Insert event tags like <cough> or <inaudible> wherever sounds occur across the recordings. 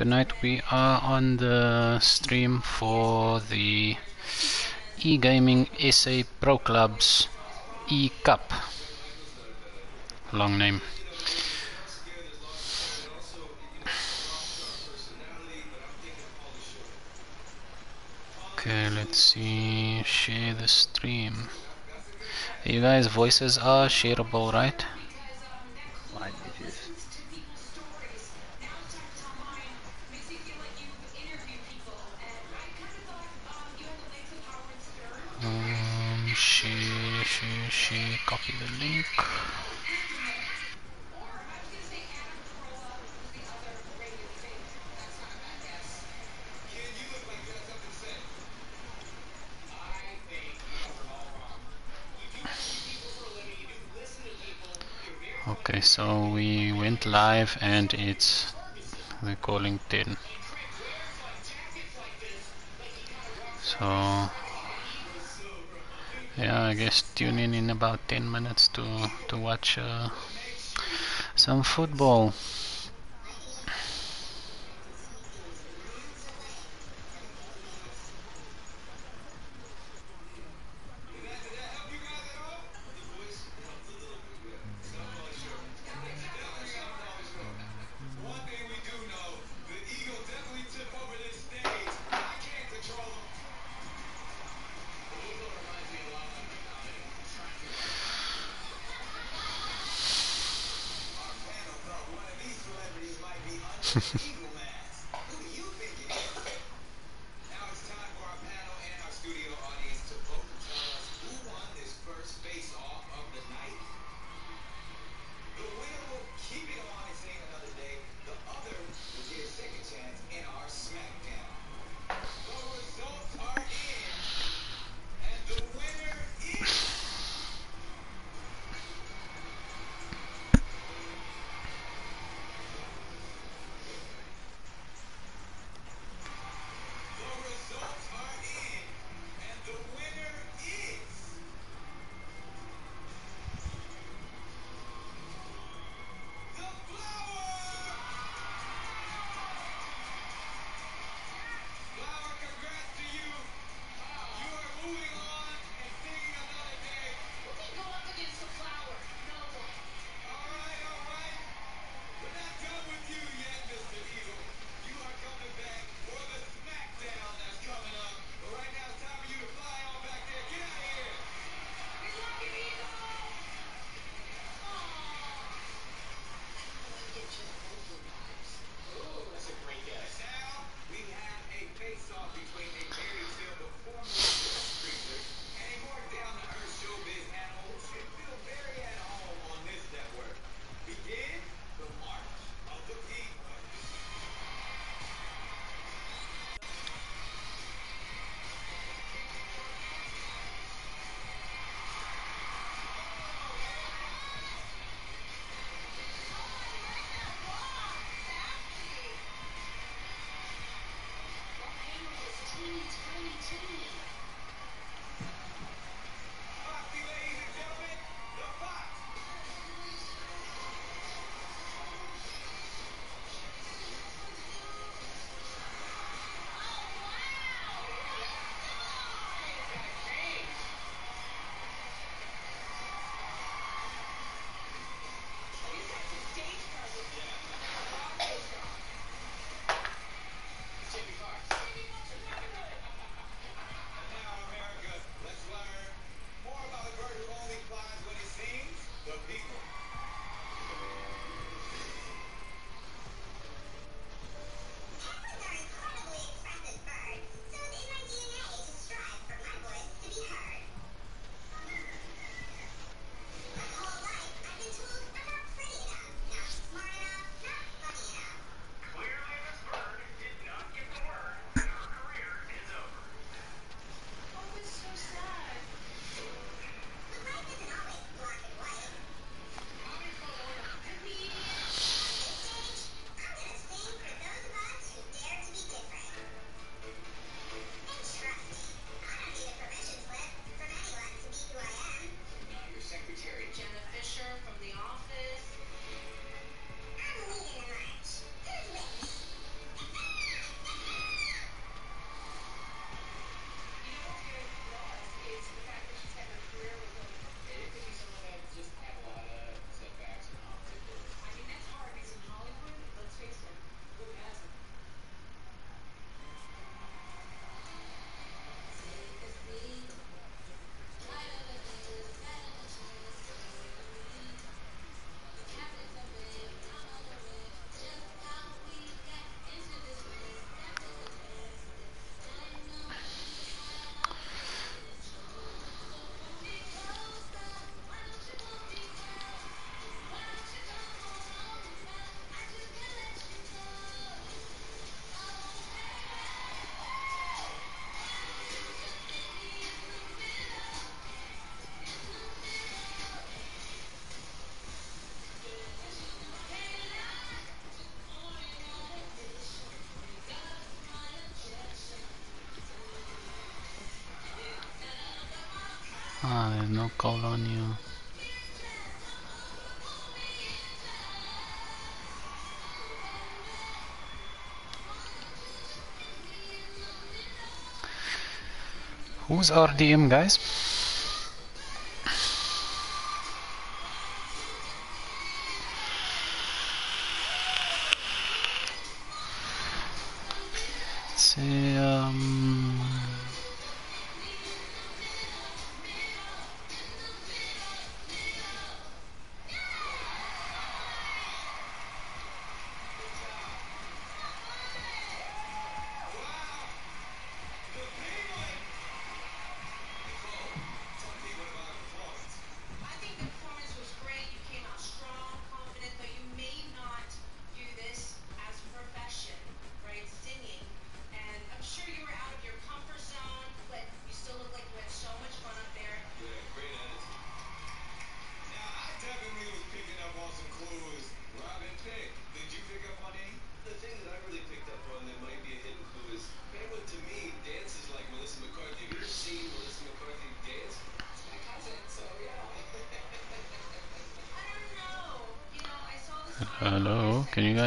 Tonight we are on the stream for the e-gaming SA Pro Clubs e-cup. Long name. Okay, let's see. Share the stream. You guys' voices are shareable, right? Share, copy the link. Okay, so we went live and it's we're calling 10. So yeah, I guess tune in in about 10 minutes to to watch uh, some football. Ah, there's no call on you. Who's RDM guys?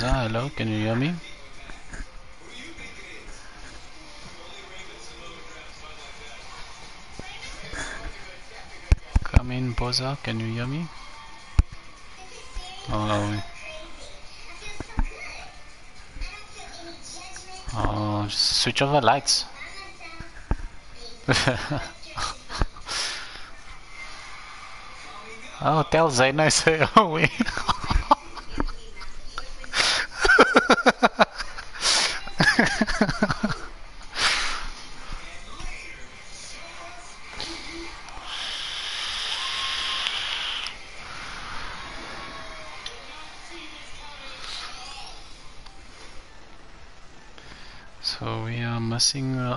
Hello, can you hear me? Come in, Boza, can you hear me? Oh, oh switch off the lights. <laughs> oh, tell Zaina I <laughs> say, oh, we.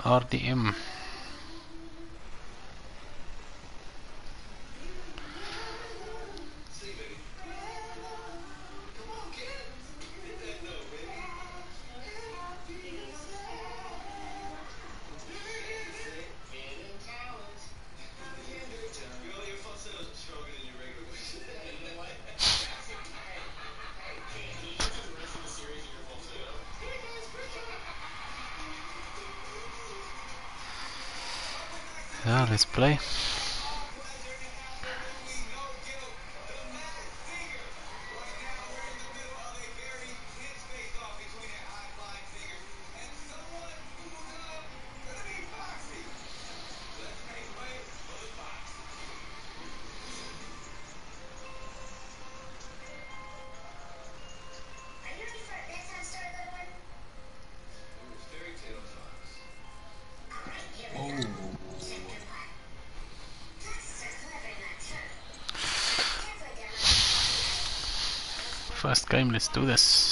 RDM let's play. last game, let's do this.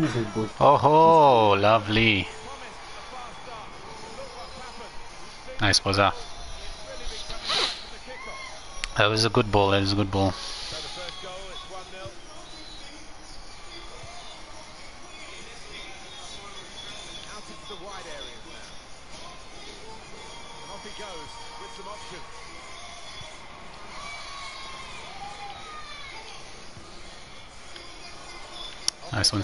things good. Oh ho, lovely. Nice was that. That was a good ball, that was a good ball.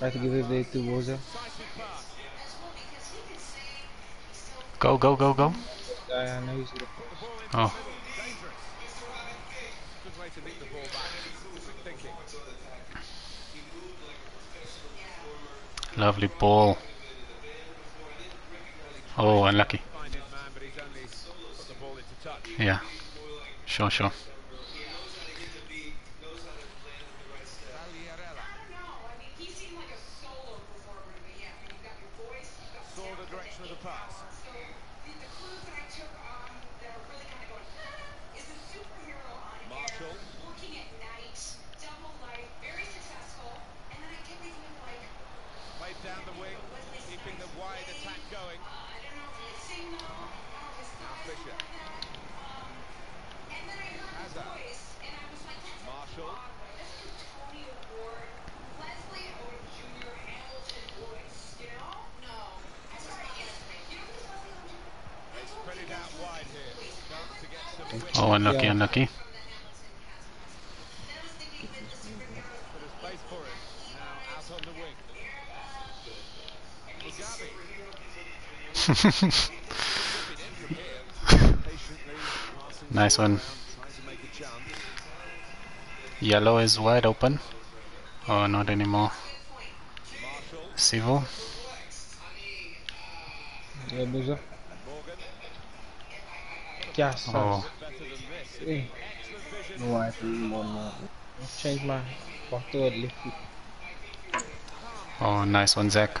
Try to give it back to Boza. Go, go, go, go. Oh. Lovely ball. Oh, unlucky. Yeah. Sure, sure. <laughs> nice one. Yellow is wide open. Oh, not anymore. Civil. Yeah, loser. Oh. No, I think more. Change my. Oh, nice one, Zach.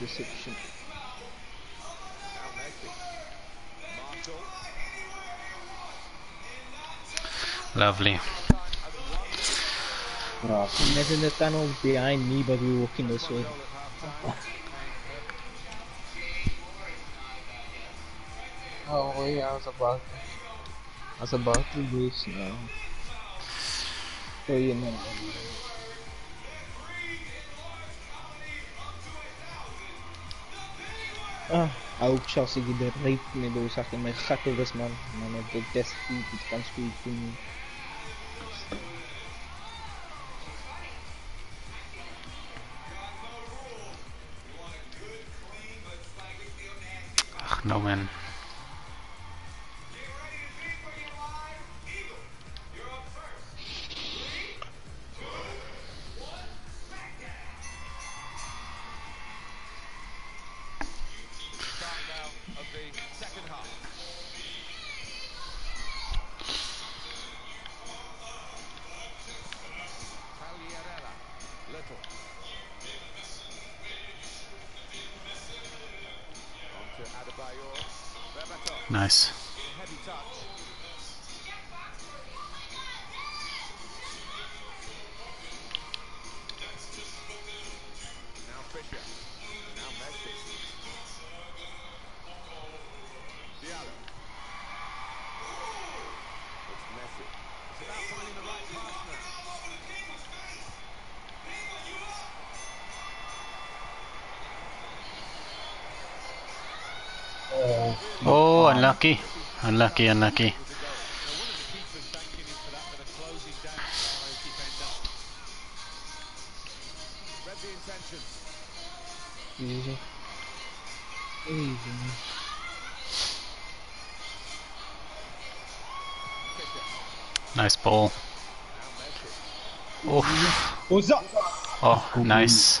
reception. Lovely. Oh, imagine the tunnel behind me, but we're walking this way. oh yeah, I was about to, I was about to lose now. So you know. Ah, ook Chelsea die de reet mee door zag in mijn gakken was man. Man, dat ik des niet kan me. Unlucky, unlucky, unlucky. Nice ball. Oof. What's up? Oh, nice.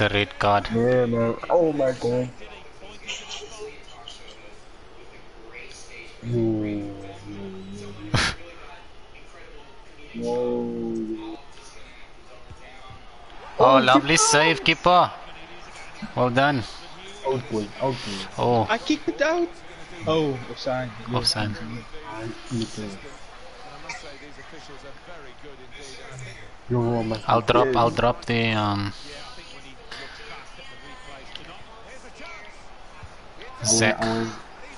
a red card. Yeah. Oh my god. Whoa. Oh, lovely save, keeper. Well done. Out boy, out boy. Oh. I kicked it out. Oh, offside. Offside. You're I'll drop, I'll drop the um. Zek.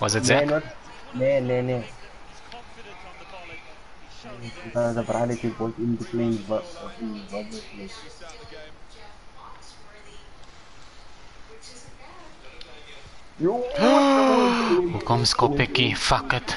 Was it Zek? No, no, no. The da brale in the plane Yo! Wo <gasps> kommen Skopeki? Fuck it.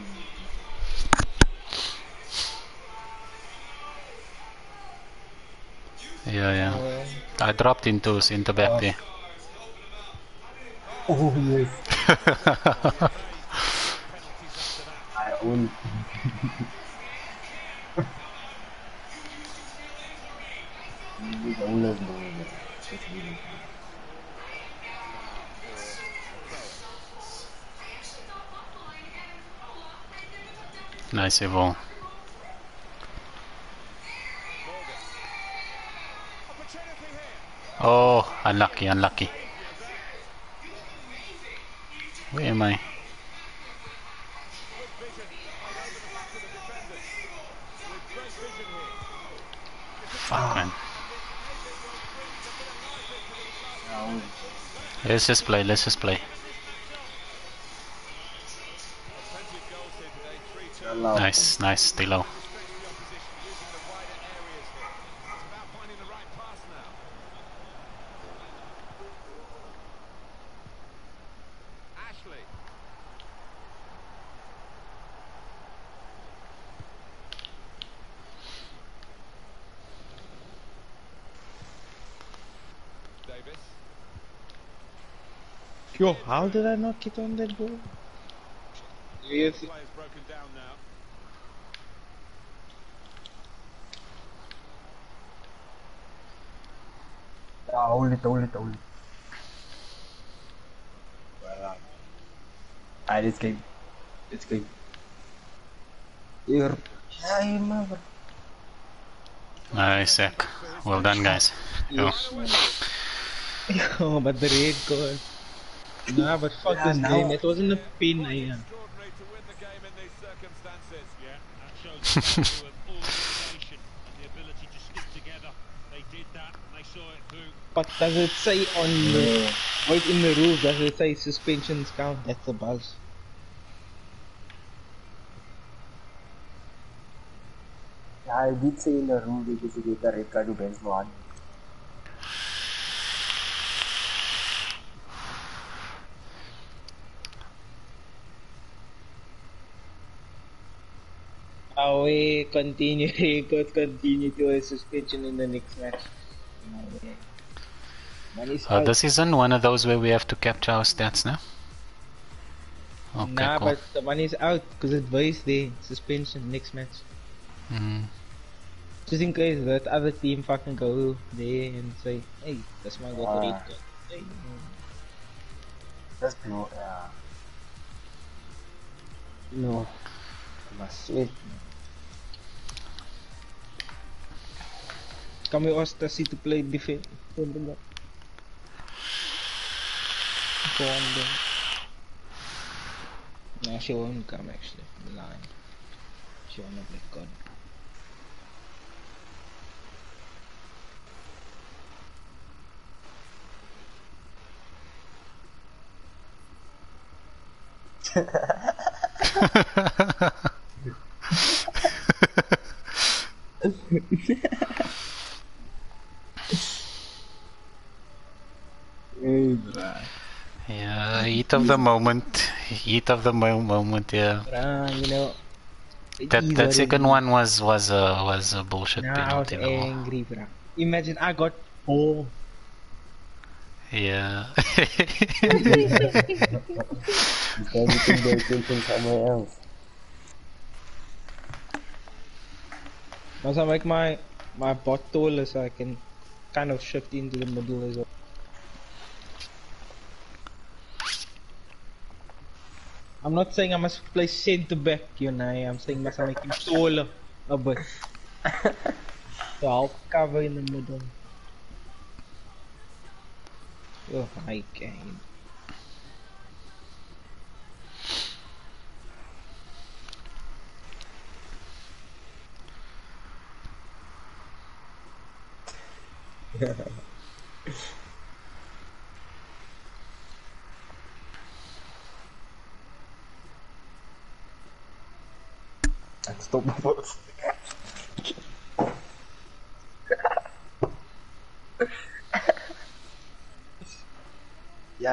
I dropped into into Beppi. Oh. oh yes. <laughs> I own. nice evolve. Oh, unlucky, unlucky. Where am I? Fuck, man. Let's just play, let's just play. Nice, nice, stay low. Yo, how did I not get on that ball? Yes. Play is broken down now. Yeah, hold it, hold it, hold it. Well, Alright, let's game. Let's game. Here. Ah, Ay, mother. Nice, Zach. Well done, guys. Yo. Yo, <laughs> oh, but the red card. Nah, but fuck Yeah, this now- game. It wasn't a pin, yeah. Extraordinary to win the game in these circumstances. Yeah, that shows the value of organisation and the ability to stick together. They did that and they saw it through. But does it say on the wait in the rules? Does it say suspensions count? That's the buzz. Yeah, I did say in the rule that if you get the red card, you bench one. Away, continue, <laughs> record, continue to a suspension in the next match. No way. Uh, this isn't one of those where we have to capture our stats now. Okay, nah, cool. but the money's out because it was there. Suspension next match. Mm. Just in case that other team fucking go there and say, hey, that's my got the red Ah. card. Hey, Just blow, yeah. No. I must ask Tassie to play defense? Go on then. Nah, she won't come actually. Lying. She wanna play God. <laughs> Hey, bruh. Yeah, heat of the moment. Heat of the mo- moment. Yeah. Bruh, you know. That that second one was was a was a bullshit Nah, I was penalty. though. angry, bruh. Imagine I got four. Yeah. Instead, you can their attention somewhere else. Once I make my my bot taller so I can kind of shift into the middle as well. I'm not saying I must play centre back, you know. I'm saying I must make him taller a bit. to help cover in the middle. Oh, my. Unstoppable. yeah,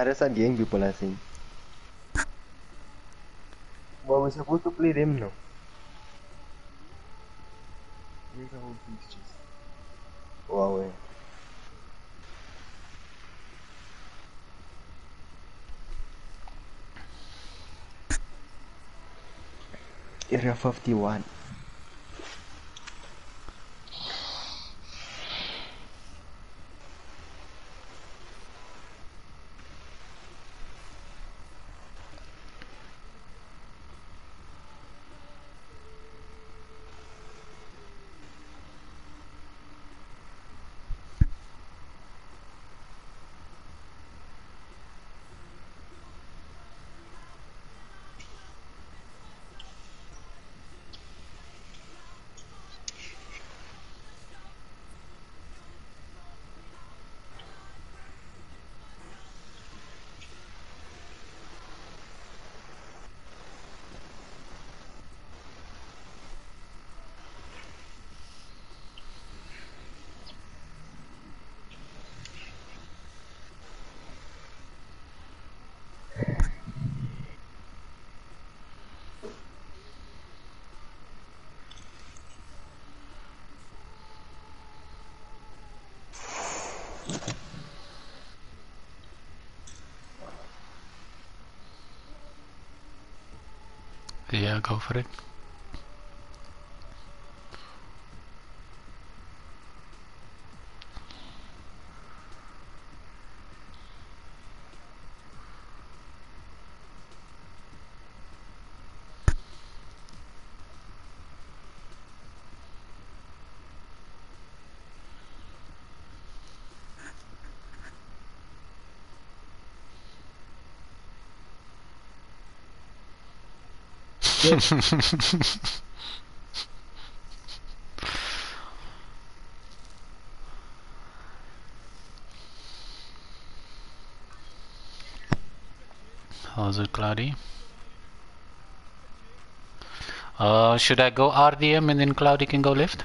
that's a gang people are saying. Well, we're supposed to play them now. Where's the whole fixtures? 51. Yeah, go for it. <laughs> How's it, Cloudy? Uh, should I go RDM and then Cloudy can go left?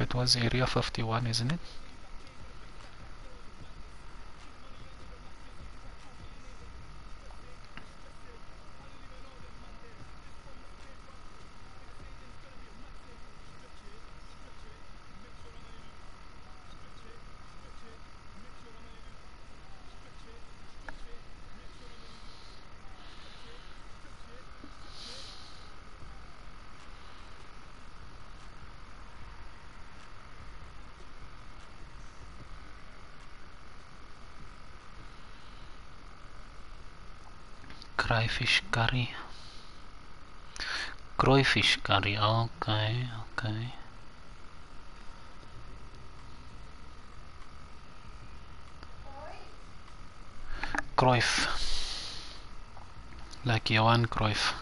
It was Area 51, isn't it? Crayfish curry. Crayfish curry, okay, okay. Cruyff. Like Johan Cruyff.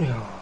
Yeah.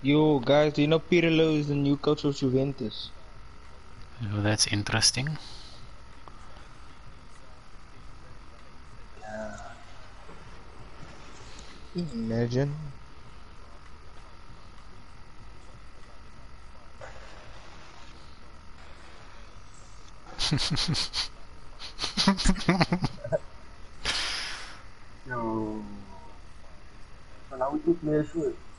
Yo, guys, do you know Pirlo is the new coach of Juventus? That's interesting. Imagine. <laughs> No. Kalau itu player shoot. Biar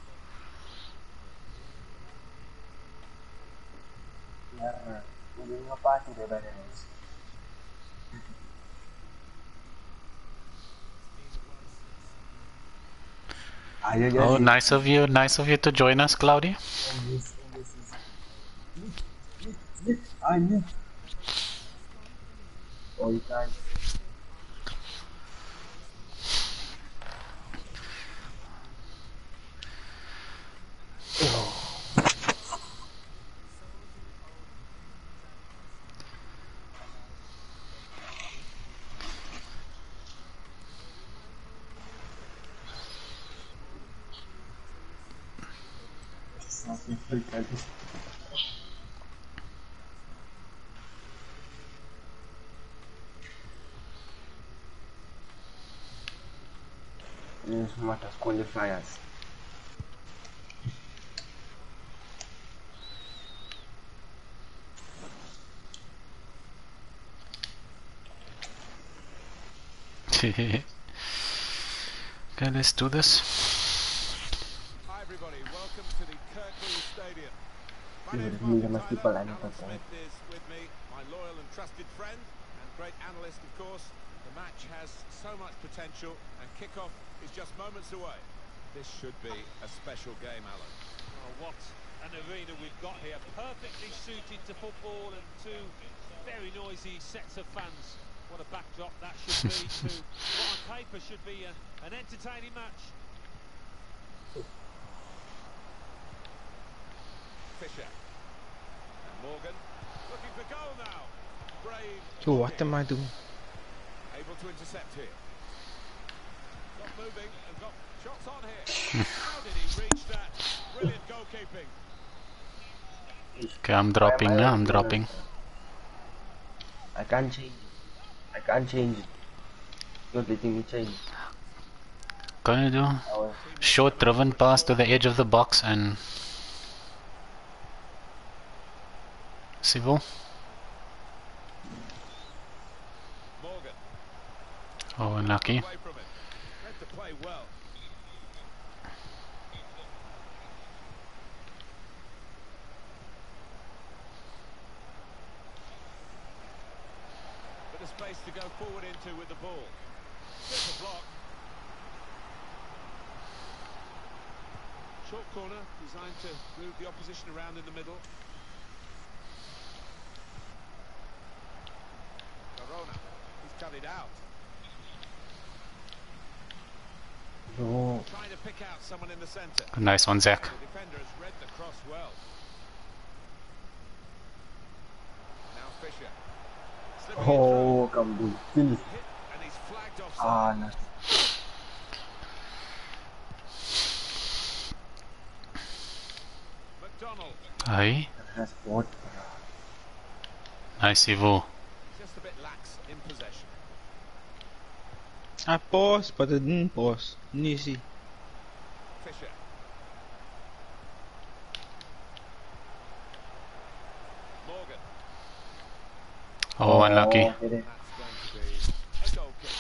Ayo just Oh, nice of you, nice of you to join us, this, end this season. Slip, I need. Oh, you can't. That. Yes, matters qualifiers. okay, let's do this. Hi everybody, welcome to the Kirklees Stadium. My Yeah, name's the media Martin must be Tyler. polite, Alan but, uh, Smith is with me, my loyal and trusted friend and great analyst of course. The match has so much potential and kickoff is just moments away. This should be a special game, Alan. Oh, what an arena we've got here. Perfectly suited to football and two very noisy sets of fans. What a backdrop that should be to what on paper should be a, an entertaining match. Fisher. And Morgan looking for goal now. Brave. Yo, what am I doing? Able to intercept here. Got moving and got shots on here. <laughs> How did he reach that? Brilliant goalkeeping. Okay, I'm dropping now, I'm dropping. I can't change it. I can't change it. Not letting me change. Can you do? Short driven pass to the edge of the box and... Civil? Morgan. Oh, unlucky. Away from it. Read the play well. Bit of space to go forward into with the ball. Short corner designed to move the opposition around in the middle. Corona. He's cut it out. no. Trying to pick out someone in the centre. Nice one, Zach. The defender has read the cross well. Now Fisher. Oh, come on. Kill. through. And he's flagged offside. Ah, no. McDonald. Aye. Nice Evo. Just a bit lax in possession. I paused, but it didn't pause. You see. Fisher. Morgan. Oh, unlucky. Oh, did it. That's going to be a goal kick.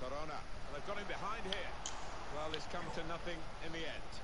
Corona. And they've got him behind here. Well, it's come to nothing in the end.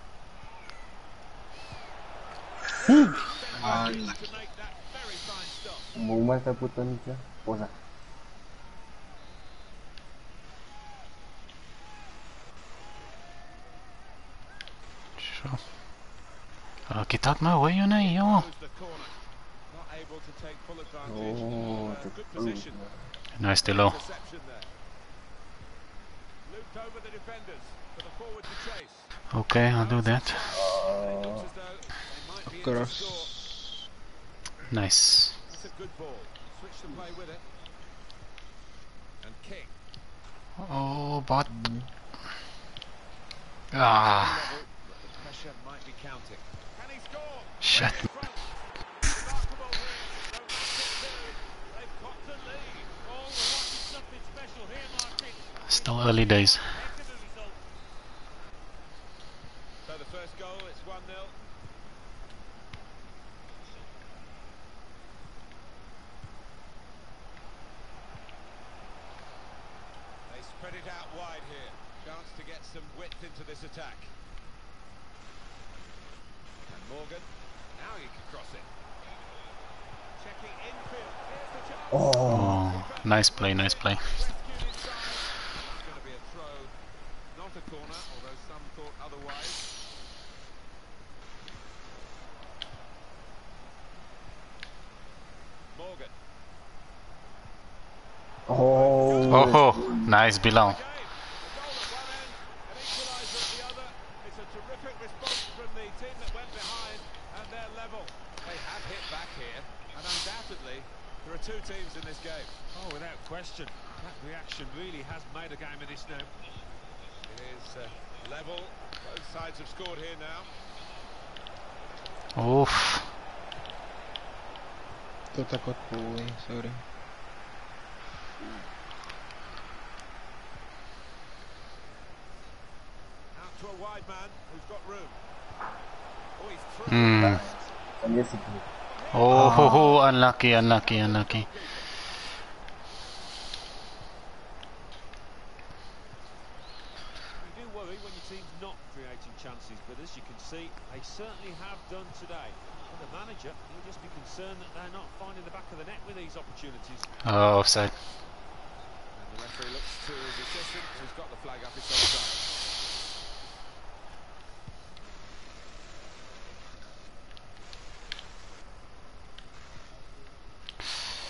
way yun ay, yo. Close the corner. Not able to take full advantage. Oh, Uh, good position. Nice Dilo. Reception there. Looped over the defenders for the forward to chase. Okay, I'll do that. It looks as though they might be in to Cross. score. Nice. That's a good ball. Switch the play with it. And kick. Oh, but... Ah, Level, but the pressure might be counting. Can he score? shit. Front. Remarkable here. Don't let it do. They've got to lead. Oh, we're watching something special here, Martin. Still early days. Excellent result. So the first goal, it's 1 0. They spread it out wide here. Chance to get some into this attack. And Morgan, now he can cross it. Checking infield. Here's the chance. Oh, nice play, nice play. Morgan. Oh, oh, nice going to be a throw, not a corner, although some thought otherwise. Morgan. Oh. Oh, nice Bilal. Game. A goal at one end, an equaliser at the other. It's a terrific response from the team that went behind, and they're level. They have hit back here, and undoubtedly there are two teams in this game. Oh, without question. That reaction really has made a game of this now. It is uh, level. Both sides have scored here now. Oof. Tatakot po eh, sorry. Out to a wide man who's got room. Oh, he's through. Hmm. Kanya si Blue. Oh, ho, ho, unlucky, unlucky, unlucky. You do worry when your team's not creating chances, but as you can see, they certainly have done today. And the manager, he'll just be concerned that they're not finding the back of the net with these opportunities. Oh, offside. And the referee looks to his assistant who's got the flag up. It's offside.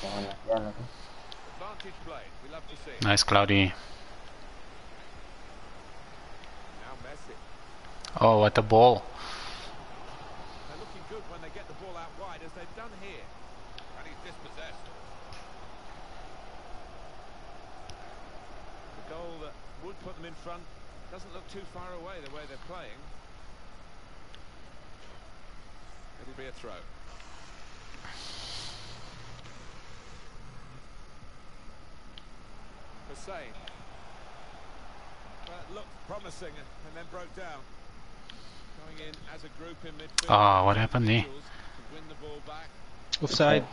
Yan, yan ako. Advantage play. We love to see it. Nice Cloudy. Oh, what a ball. They're looking good when they get the ball out wide, as they've done here. And he's dispossessed. The goal that would put them in front doesn't look too far away the way they're playing. It'll be a throw. Hussein. That looked promising and then broke down. Going in as a group in midfield. Ah, what happened there? Win the ball back. Offside.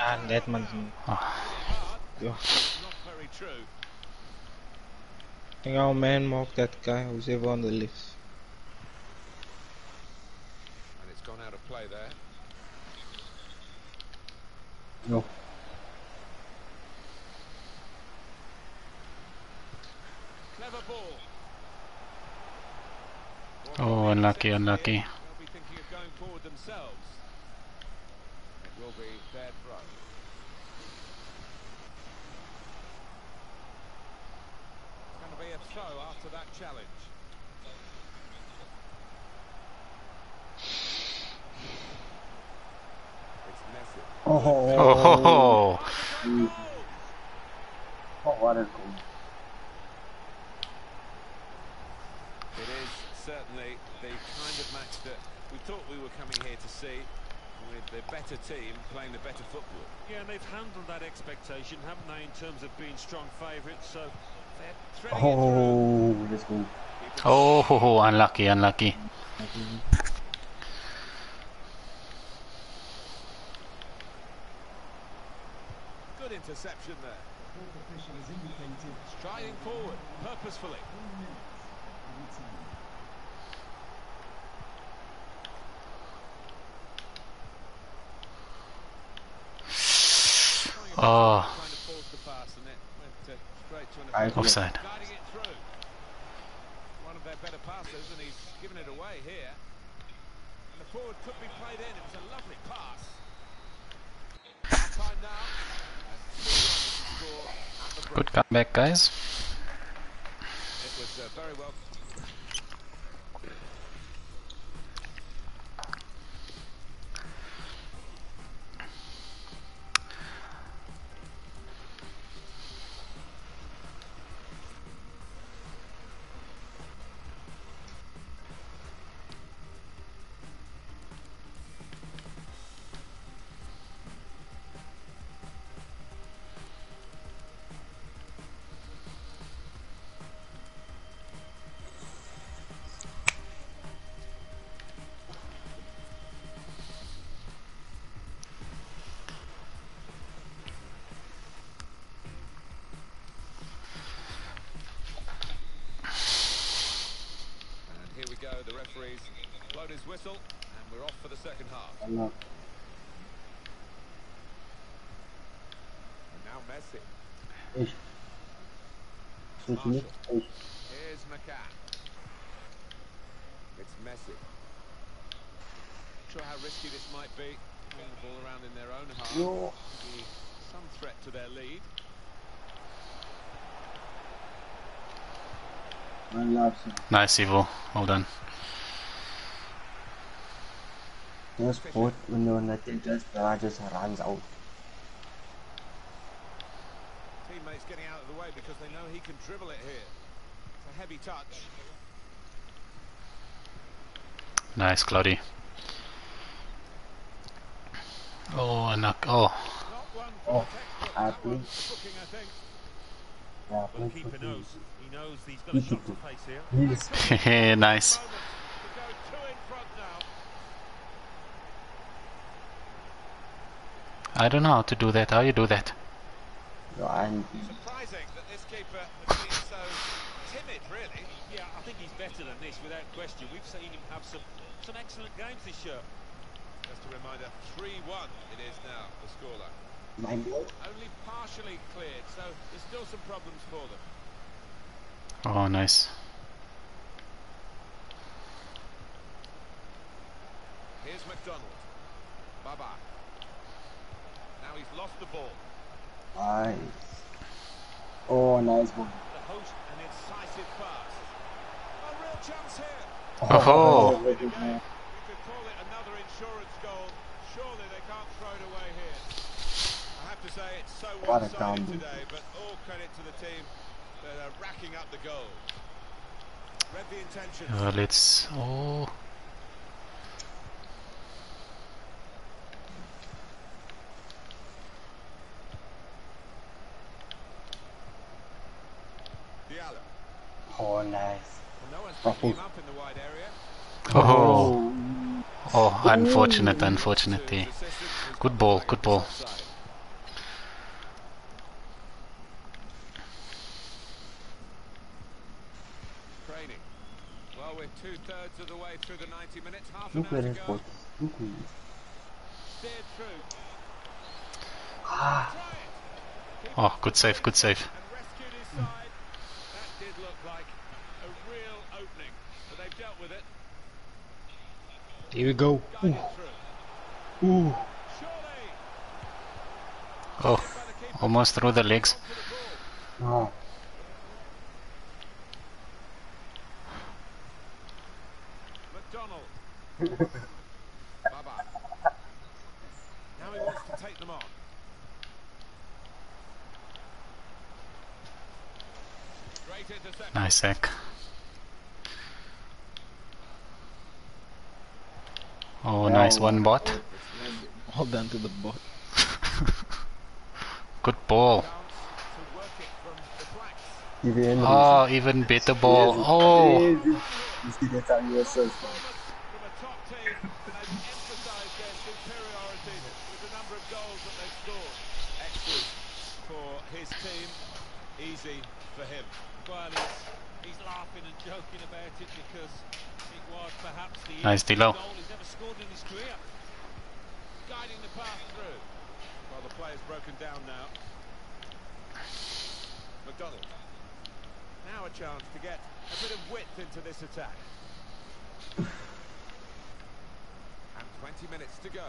And that man. Ah, Yo. Not very true. Think our man mark that guy who's ever on the list. And it's gone out of play there. No. Clever ball. Oh, unlucky, unlucky. They'll be thinking of going forward themselves. It will be their throw. It's going to be a throw after that challenge. It's Messi. Oh, oh, oh, ho, ho. oh, who are coming here to see with the better team playing the better football. Yeah, and they've handled that expectation, haven't they, in terms of being strong favourites, so Oh, let's go. Oh, ho, unlucky, unlucky. Good interception there. Striding forward, purposefully. Offender. offside. Guiding it through. One of their better passes, and he's given it away here. And the forward could be played in. It was a lovely pass. Time now. And 2-1 is the score at the break. good comeback, guys. It was uh, very well. Whistle, and we're off for the second half. And now Messi. ish. Susunod, ish. Here's McCann. It's Messi. Sure how risky this might be. Moving the ball around in their own half. Yo. Be some threat to their lead. One love, sir. Nice, Evo. Well done. Just put when you're not just uh, just runs out. Teammates getting out of the way because they know he can dribble it here. It's a heavy touch. Nice, Cloudy. Oh, a knock. Oh, Not one for Oh, the. I That one's think- the I think. Yeah, please knows. He knows he's got He a shot to face here. <laughs> Nice. Moment to go two in front now. I don't know how to do that. How you do that? No, I'm... Surprising that this keeper <laughs> has been so timid, really. Yeah, I think he's better than this, without question. We've seen him have some some excellent games this year. Just a reminder, 3-1 it is now, the scoreline. my ball. Only partially cleared, so there's still some problems for them. Oh, nice. Here's McDonald. Bye-bye. Now he's lost the ball. Nice. Oh, nice one. The host, an incisive pass. A real chance here. Oh. very good, man. We could call it another insurance goal. Surely they can't throw it away here. I have to say it's so What a one-sided today, but all credit to the team that are racking up the goals. Read the intention. Uh, let's. Oh, Oh, nice. Well, no one's Oh. picking him up in the wide area. oh, oh! Unfortunate, unfortunately. his assistant, who's Good ball, good ball. his offside. Training. Well, we're two thirds of the way through the 90 minutes. Half an Look hour where to his go. Look where he. Steered through. Ah, Try it. Keep Oh, good save, good save. and rescued his side. That did look like a real opening, but they've dealt with it. Here we go. Through. Ooh. Oh, By the keeper. almost through the legs. To the ball. no. McDonald. Now he wants to take them on. Nice sack. Oh, nice one bot. Hold on to the bot. <laughs> Good ball. Chance to work the flanks. Even Oh, even better ball. Oh, You see, that's how you were so strong. From a top team, and they've emphasised their superiority with the number of goals that they've scored. Excellent for his team, easy for him. Well, he's, he's laughing and joking about it because it was perhaps the Nice easiest Dilo. goal he's ever scored in his career. Guiding the pass through. Well, the play's broken down now. McDonald. Now a chance to get a bit of width into this attack. And 20 minutes to go.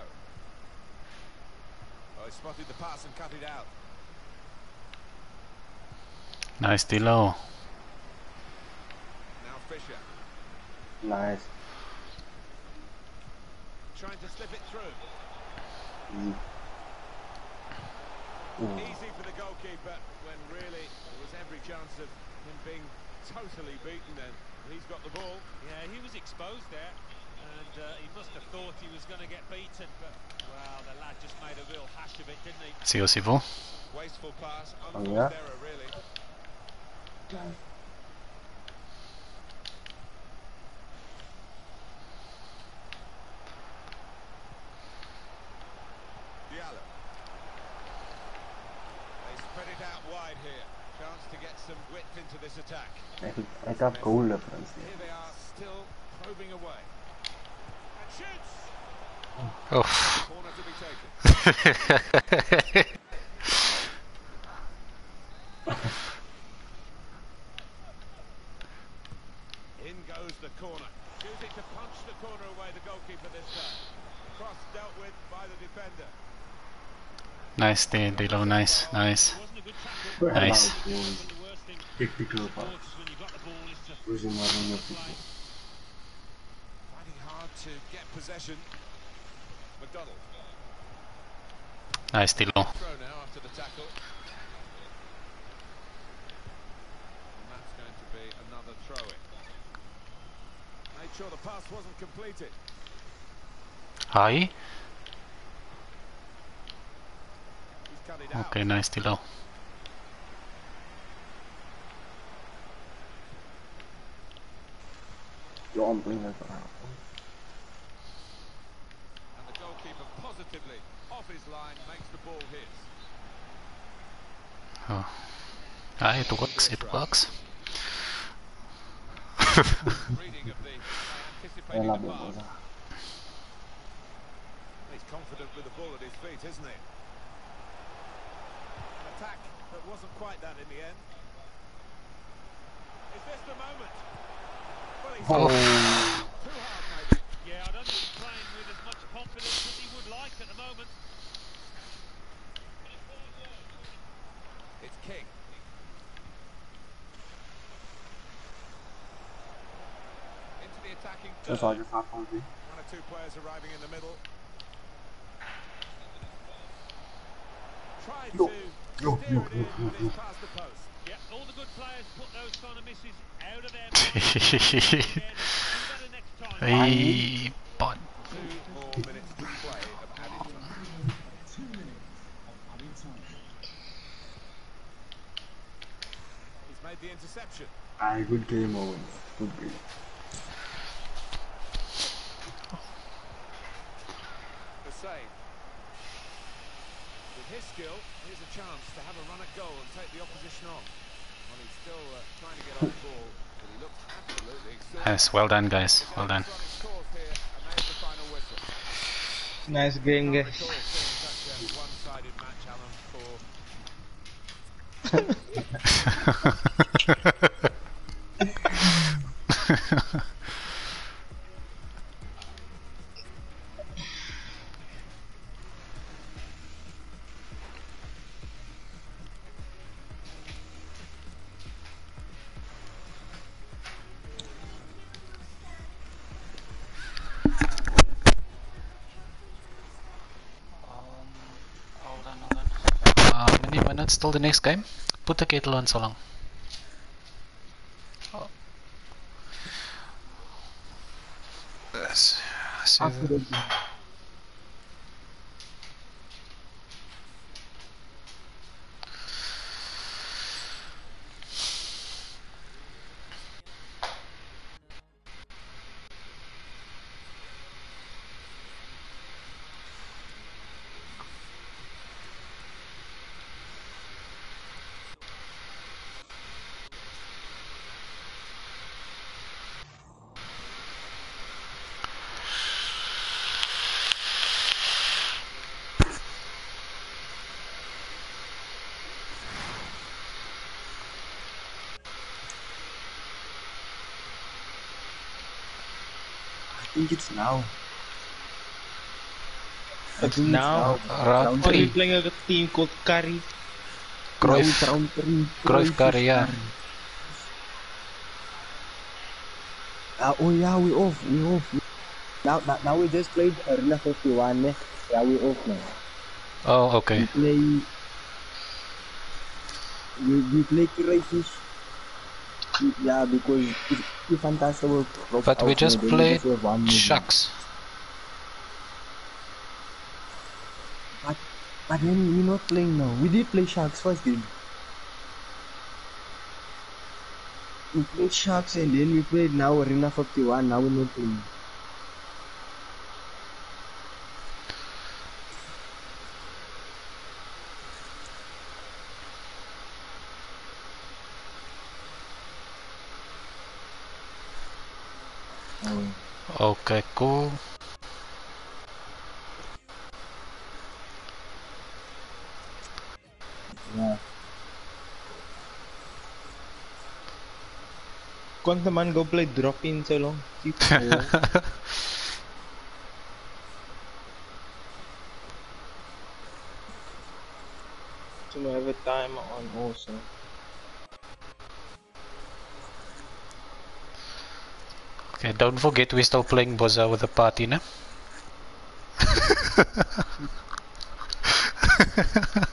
Oh, he spotted the pass and cut it out. Nice Dilo. Now Fisher. Nice. Trying to slip it through. Easy. Ooh. Easy for the goalkeeper when really there was every chance of him being totally beaten then. He's got the ball. Yeah, he was exposed there, and uh, he must have thought he was going to get beaten, but, well, the lad just made a real hash of it, didn't he? See you, Wasteful pass, Oh, yeah? error really. Nice. Diallo. They spread it out wide here. Chance to get some width into this attack. Jeg fikk jeg tar goal reference. Here they are, still probing away. And shoots! Oof. Corner to be taken. <laughs> In goes the corner. Choosing to punch the corner away, the goalkeeper this time. Cross dealt with by the defender. nice D- Dilo, nice, nice. It wasn't a good tackle. Nice. Technical part. Losing hard to get possession. McDonald. Nice going to sure the pass wasn't completed. Hi. Okay, nice Dilo. Ja, omringar bara. And the goalkeeper positively off his line makes the ball his. Oh. Ah, it works, it works. Reading of the anticipating the pass. He's confident with the ball at his feet, isn't he? An attack that wasn't quite that in the end. Is this the moment? Well, he's too hard maybe. Yeah, I don't think he's playing with as much confidence as he would like at the moment. It's King. Into the attacking Jag third. sa ju fan aldrig. One or two players arriving in the middle. Yo, to in, yo, yo, but yo. it's past the post. Yeah, all the good players put those kind of misses out of their <laughs> minds. Again, do better next time. hey, but Two more minutes to play of added time. He's made the interception. Nej, good game Owens. Good game. The save. With his skill, here's a chance to have a run at goal and take the opposition on. Well, he's still uh, trying to get on the ball, but he looks absolutely exhausted. yes, well done, guys. Well done. Electronic scores here, and there's the <laughs> <laughs> <laughs> many till the next game? Put the kettle on so long. Oh. Yes. It's now. It's now. It's now. Round Round Are you three. playing a team called Curry? Now it's Cruyff. round three. Cruyff is career. Curry. Ah, oh yeah, we off. We off. Now, now, now we just played Arena 51. Eh? Yeah, we off now. Oh, We okay. play. We, we play Crayfish. Yeah, because if, if Fantastic will drop But we just played. Shucks. But, but then we're not playing now. We did play Sharks first game. We played Sharks and then we played now Arena 51. Now we're not playing. Oh, Okay, cool. yeah. Can't the man go play drop in so long? Keep four. <laughs> to have a timer on also. Okay, don't forget we're still playing Boza with the party, ne? <laughs>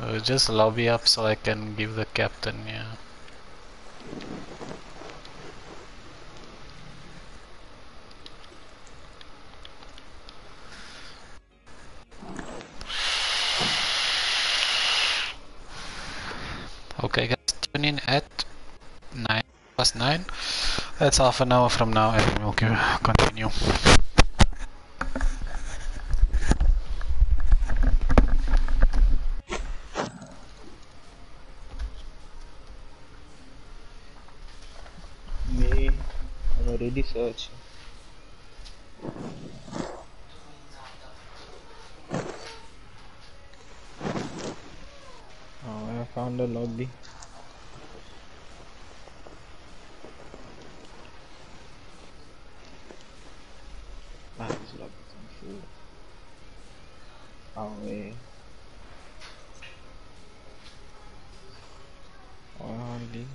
Uh, just lobby up so I can give the captain, yeah. Okay guys, tune in at 9 past 9. That's half an hour from now and we'll continue. Me, I'm already searching. Oh, I found a lobby. Ah, this lobby is full. Oh, yeah. Oh, leave.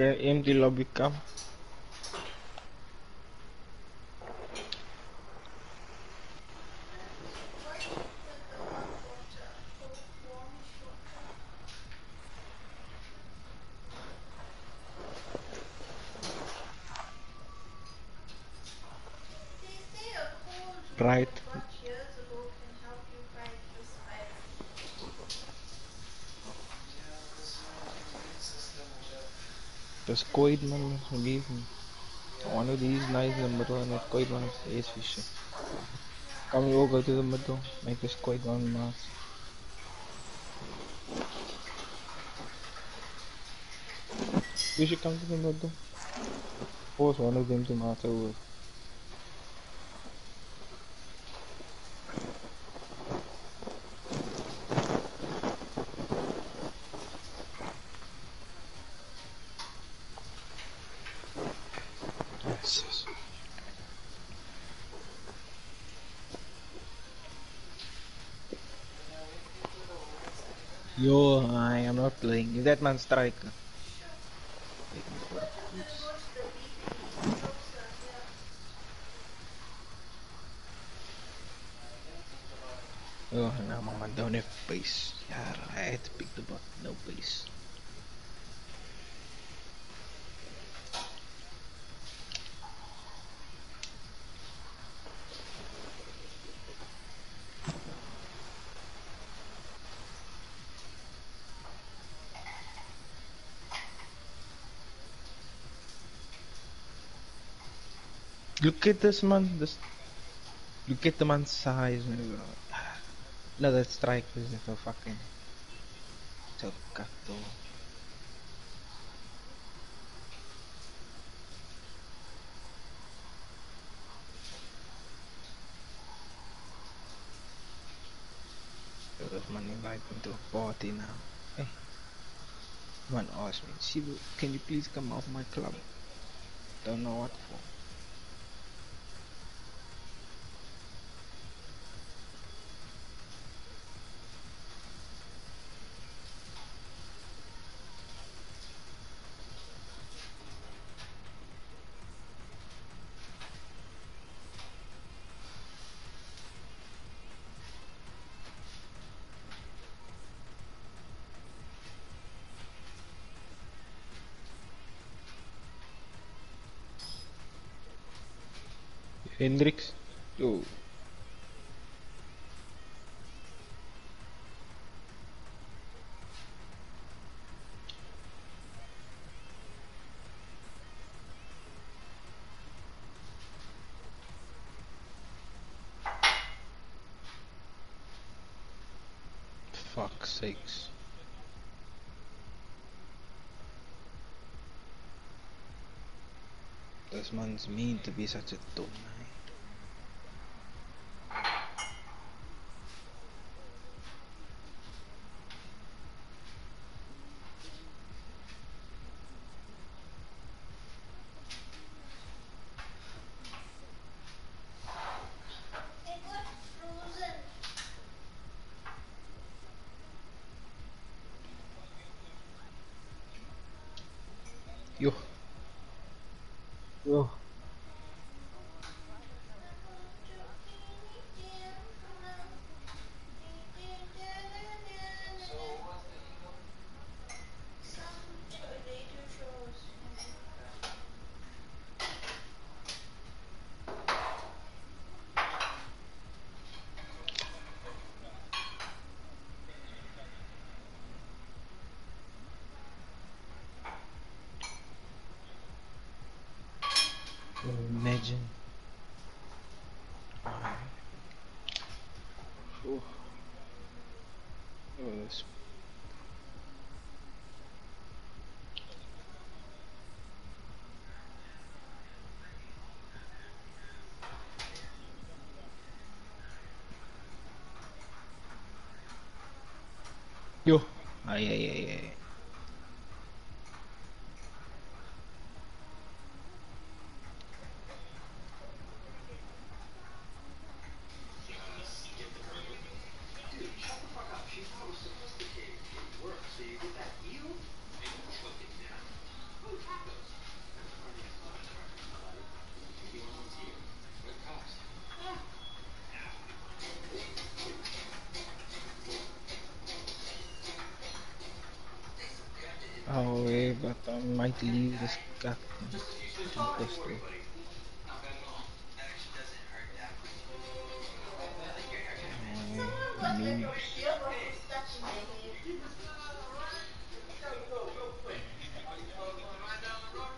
Play empty lobby come. They say a cold Right. much years ago can help you fight this virus. Coid man give me. One of these nice in the middle and that one ace fisher. Come we all go to the middle, make this Coid one mass. We should come to the middle. Force one of them to master over. Yes, yes. Yo, I am not playing. Is Look at this man. This. Look at the man's size. Another strike is so fucking. Tocato. Man invite me to a party now. Hey, one asked me, Shibu, can you please come off my club? Don't know what for. Hendrix. Yo. Fuck sakes. This man's mean to be such a dumb man. It was frozen. Yo. Yo, Some later shows. Imagine. Alright. Oh. Oh, this. Yo. Ay, ay, ay, ay. Might leave this cat. Imposter.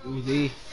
Oh,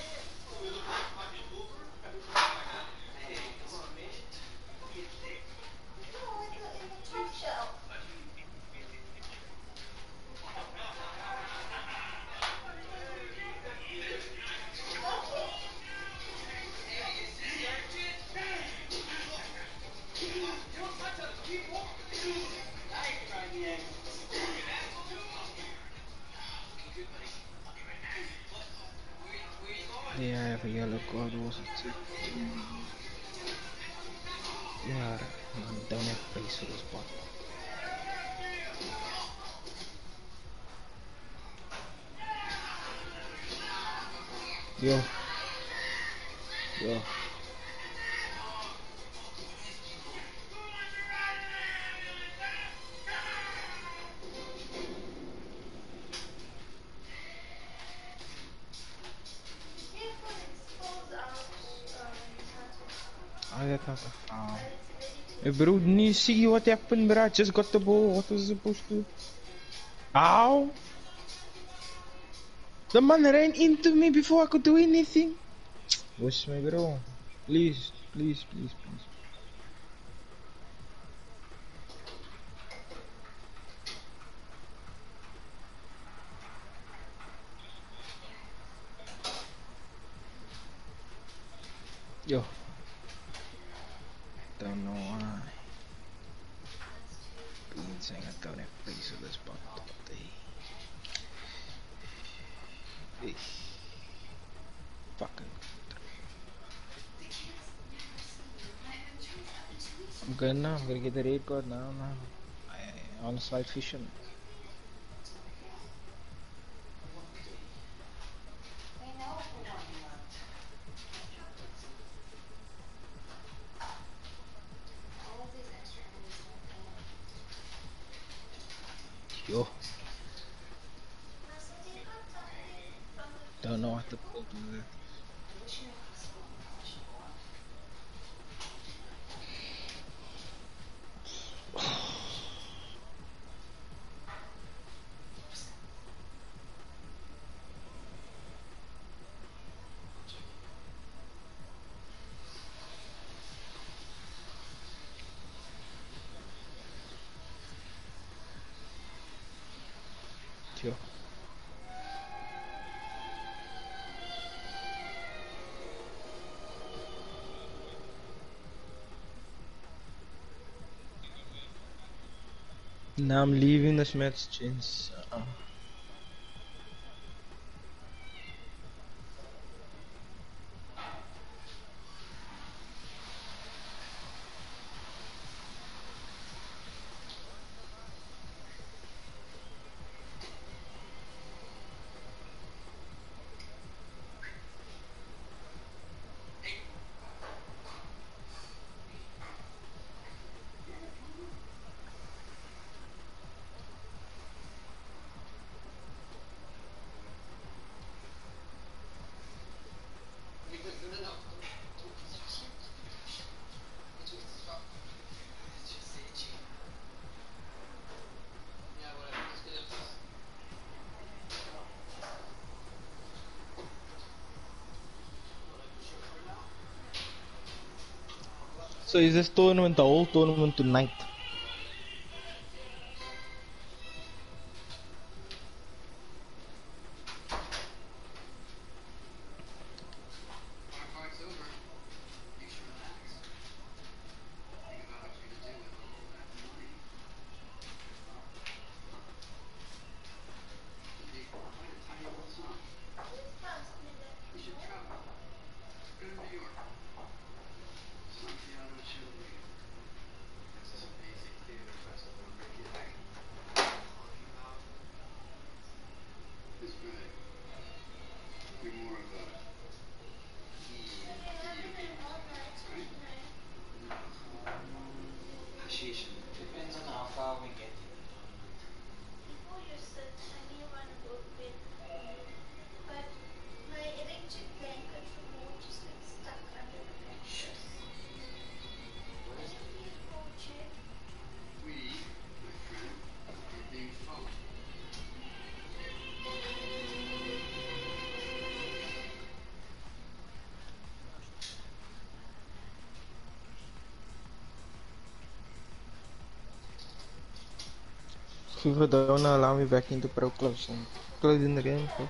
bro, didn't you see what happened bro? I just got the ball. What was supposed to? Ow! The man ran into me before I could do anything. Wish me bro. Please, please, please, please. now. I'm gonna get the raid card now. Now, I, on slight fishing. Now I'm leaving the match chains. So is this tournament the old tournament tonight? FIFA don't allow me back into pro clubs. I'm closing the game. So.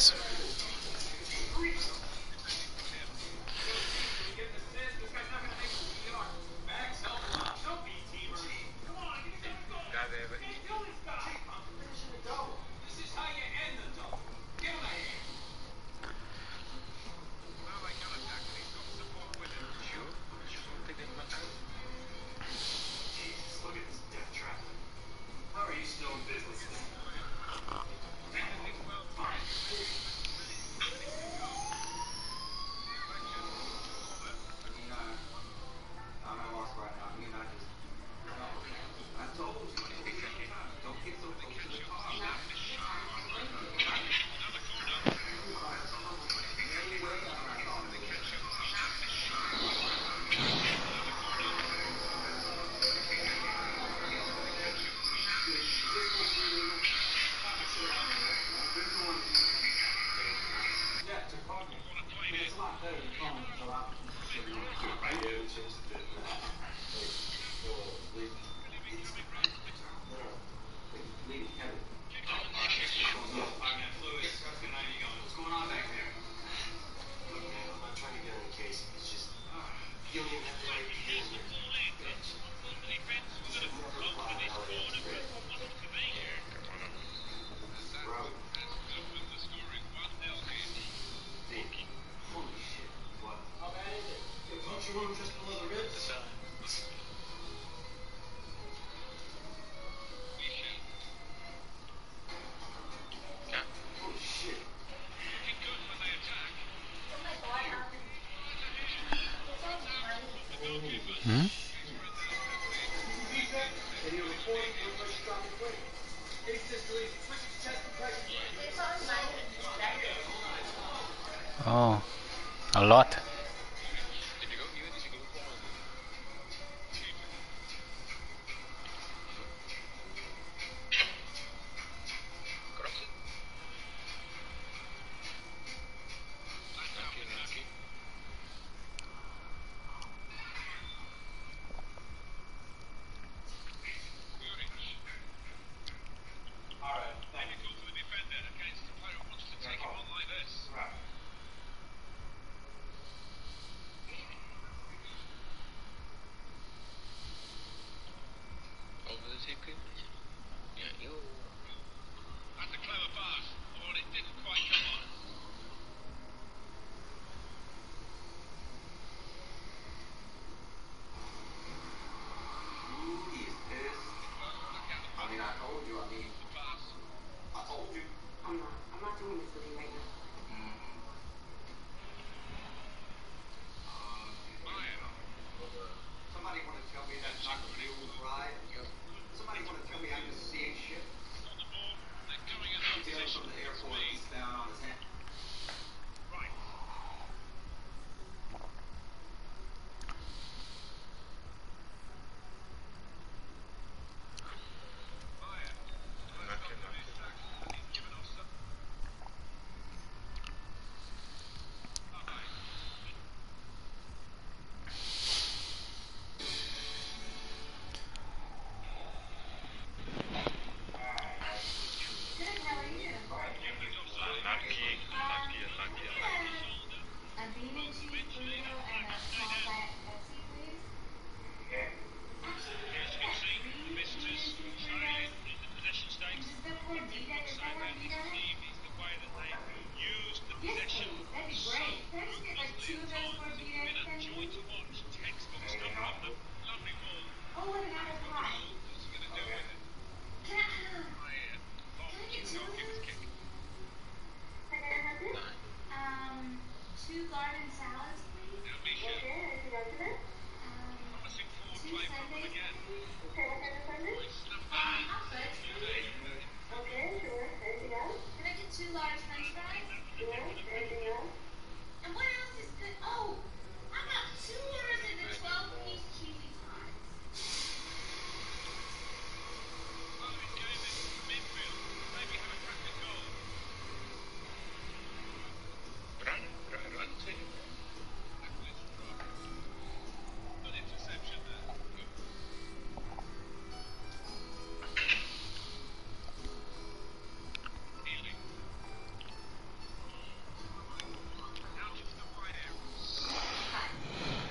Guys.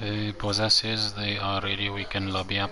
they possesses, they are really we can lobby up.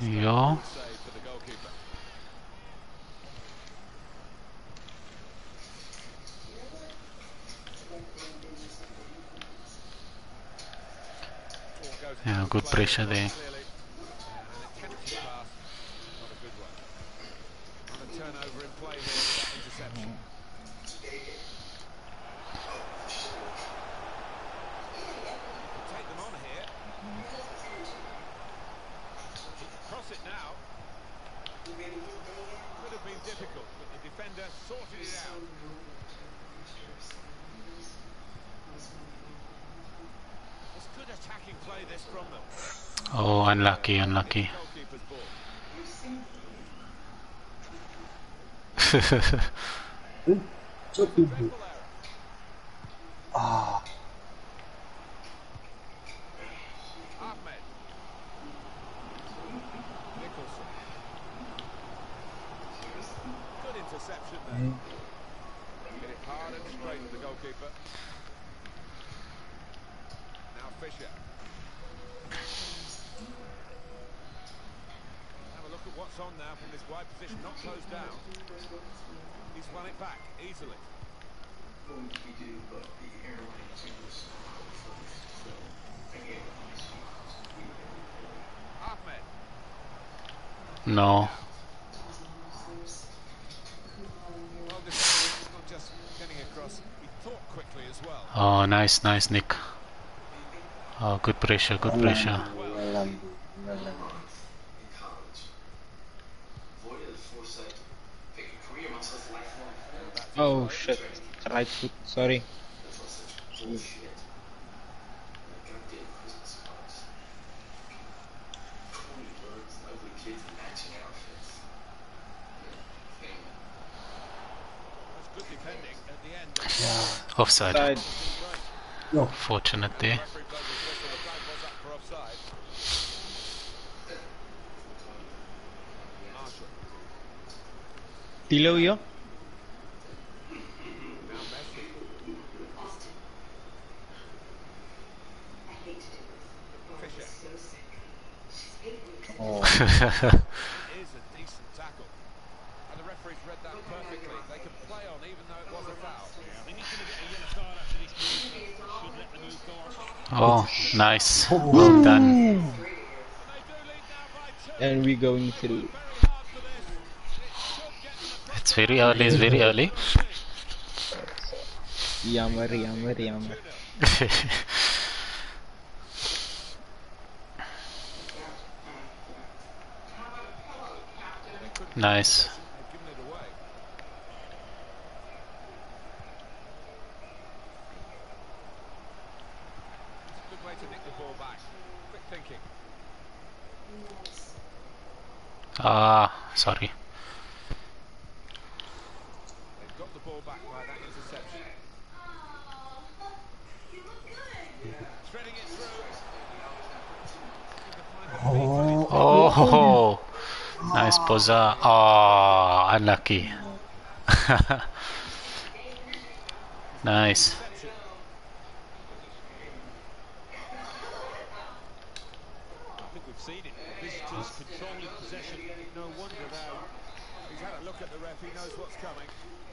Ja. Yeah, good pressure there. sorted it out. Good attacking play this from them. Oh, unlucky, unlucky. <laughs> Ah. No. Oh, nice, nice, Nick. Oh, good pressure, good pressure. Oh shit, right foot, sorry. Offside. Side. No. Fortunate there. Tilo here. <laughs> Oh. Oh, nice. Well done. And we're going through. It's very early, it's very early. Yammer, yammer, yammer. <laughs> nice. sorry. Oh, oh, nice poza. Oh, unlucky. <laughs> nice.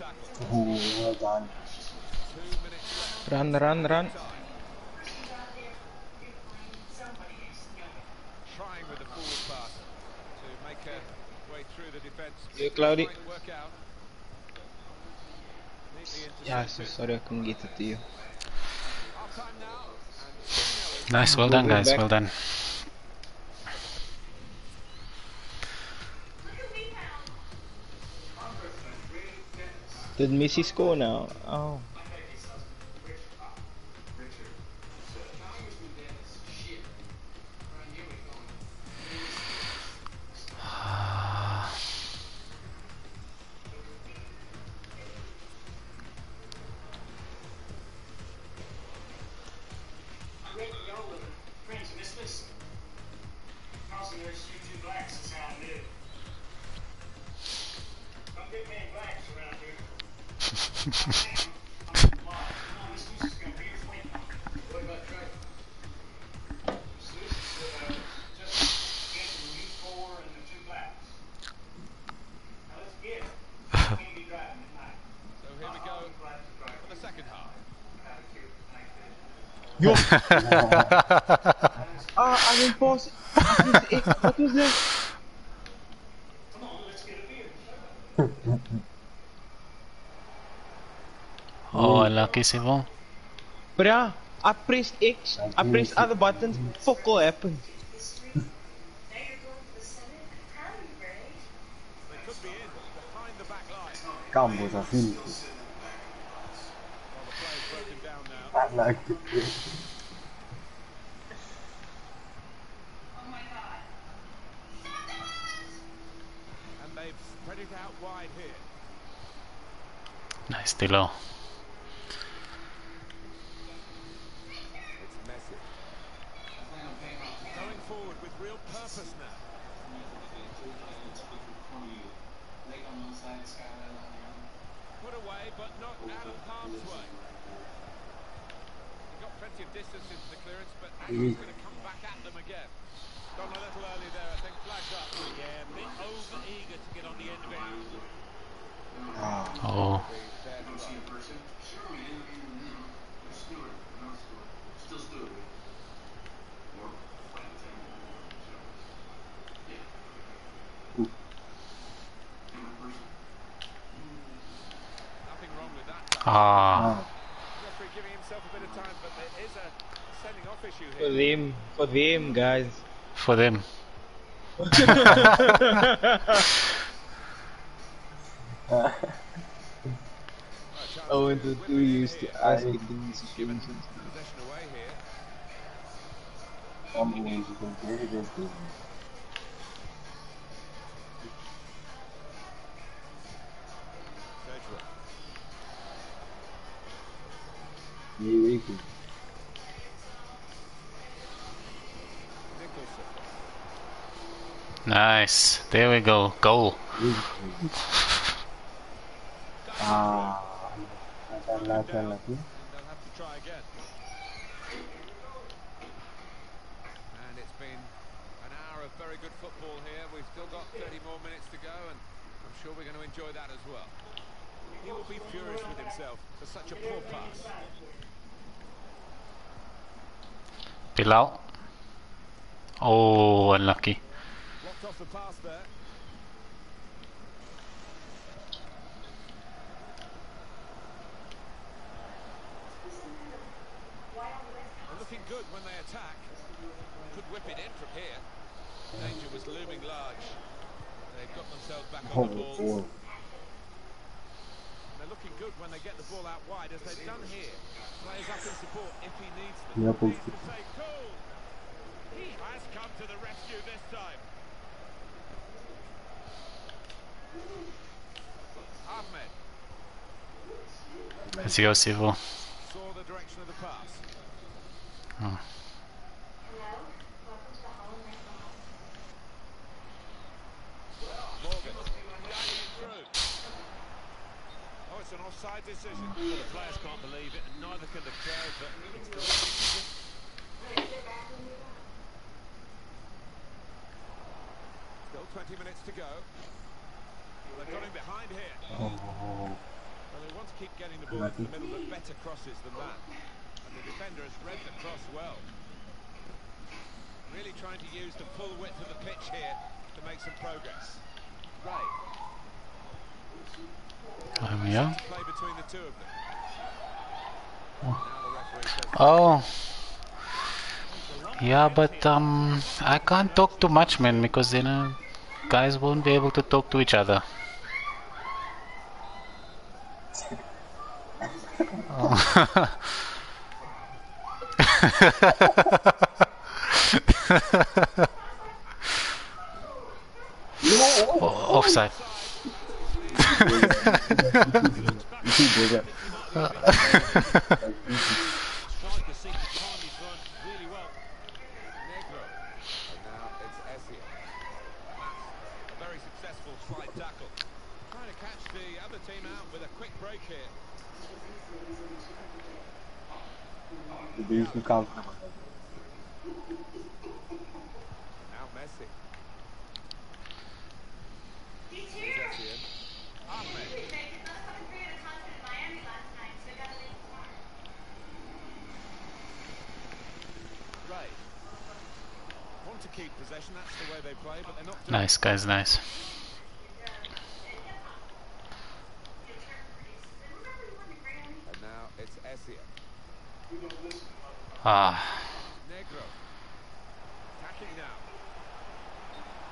Well done. Run, run, run. Yeah, Cloudy. Yeah, so sorry I couldn't get it. Nice, well done, guys, well done. Did Missy score now? Oh. <laughs> Yo! ah, I didn't pause. I pressed X. What was that? Come on, let's get a beer. Oh, unlucky Simon. Bruh, I pressed X. I pressed other buttons. Fuck all happened. Now you're going for the Senate. I'm proud of you, Ray. They could be in behind the back line. Campo, esa film. Well, the play's broken down now. Bad luck. Oh my god. And they've spread it out wide here. Nice, Dilo. It's Messi. Going forward with real purpose now. Put away, but not out of harm's way. He got plenty of distance into the clearance, but now he's going to come back at them mm. again. Gone a little early there, I think. Flagged up. Yeah, a bit over eager to get on the end of it. Oh, The fair try. Nothing wrong with that. ah, Referee giving himself a bit of time, but there is a sending off issue For them. For them, guys. for them. <laughs> <laughs> I wanted to used to ask it in these Given situations. possession away here. Campo, you can play against them. Sedgwick. You Nice. There we go. Goal. Ah, that's unlucky, unlucky. And they'll have to try again. And it's been an hour of very good football here. We've still got 30 more minutes to go, and I'm sure we're going to enjoy that as well. He will be furious with himself for such a poor pass. Bilal. Oh, unlucky. Blocked off the pass there. They're looking good when they attack. Could whip it in from here. Danger was looming large. They've got themselves back Oh, on the ball. They're looking good when they get the ball out wide, as they've done here. Players up in support if he needs them. Yeah, Needs to say, cool. He has come to the rescue this time. Ahmed Let's go, Sivo. saw the direction of the pass. Oh. Hello? Welcome to the Hall of Night Mall. Morgan, guiding it through. Oh, it's an offside decision. Well, the players can't believe it, and neither can the crowd, but it's the. Still 20 minutes to go. They've got him behind here. Well, they want to keep getting the ball into the middle, but better crosses than that. And the defender has read the cross well. Really trying to use the full width of the pitch here to make some progress. Ray, Yeah. play between the two of them. Now the referee says Oh. Yeah, but um, I can't talk too much, man, because you know, guys won't be able to talk to each other. Oh. <laughs> O- Offside. Striker seems to time his run really well. Negro. And now it's Essien. A very successful slide tackle. Trying to catch the other team out with a quick break here. This is comfortable. Now Messi. He's Here's here! Essien. Ahmed. They did not come free at a concert in Miami last night, so I gotta leave tomorrow. Ray. Want to keep possession, that's the way they play, but they're not nice, guys, nice. And now it's Essien. Ah, Negro. Attacking now.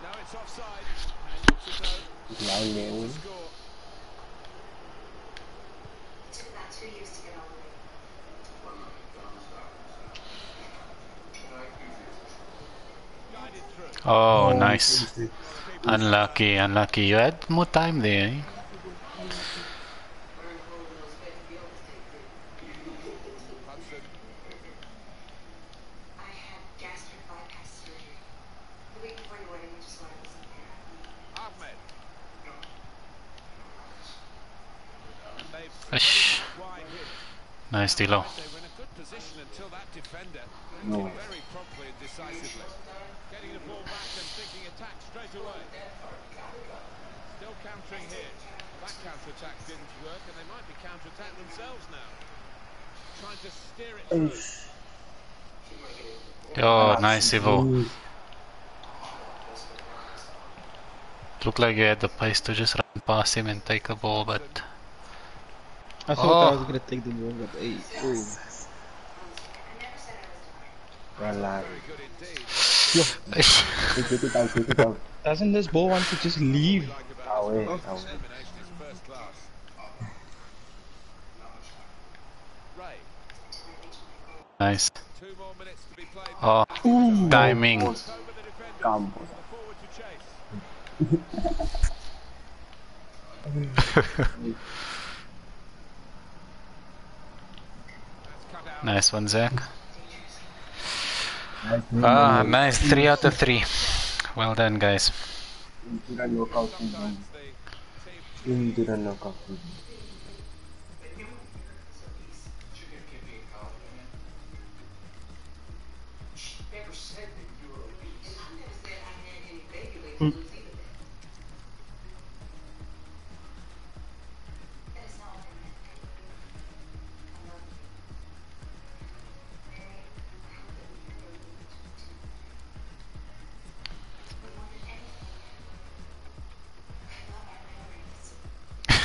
Now it's offside. And it looks as though Line name. to score. It took about two years to get all the way. Guided through. oh, nice. Unlucky, unlucky. You had more time there. Eh? Hudson. I had gastric bypass surgery. The week before your wedding, which is why I wasn't there. Ahmed. And they've Ish. wide here. Nice, Dilo. They were in a good position until that defender No. acted very promptly and decisively. Getting the ball back and thinking attack straight away. Still countering here. That counter-attack didn't work and they might be counter-attack themselves now. Trying to steer it through. Oh, nice, Ivo. Looked like you had the pace to just run past him and take the ball, but I thought I Oh. was gonna take the ball, but hey, oh. I never said Relax. Very good indeed. Take it out, take it out. Doesn't this ball want to just leave? Away, away. determination is first class. Ray, nice. two more minutes to be played. Oh, timing. Over the defender. Come. The forward to chase. That's cut out. Nice one, Zach. Nice. Ah, nice. Three out of three. Well done, guys. Into the knockout season. Sometimes the team Into the knockout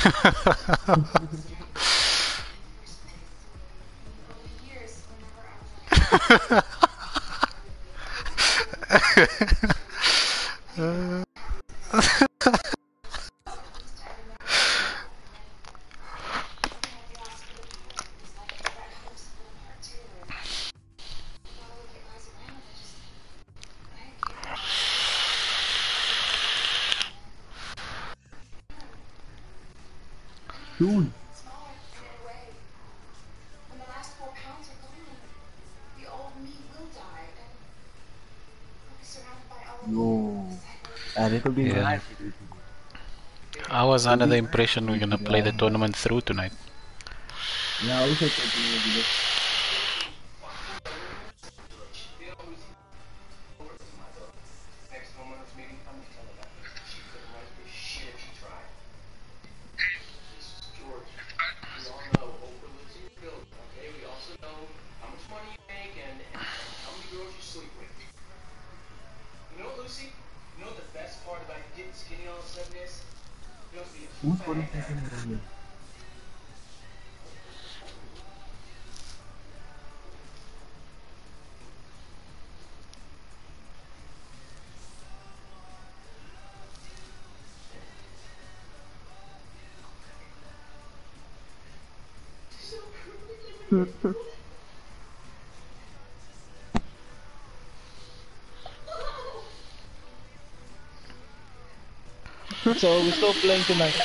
Over <laughs> <laughs> was under the impression we're gonna play the tournament through tonight. Yeah, I wish I could so we're still playing tonight.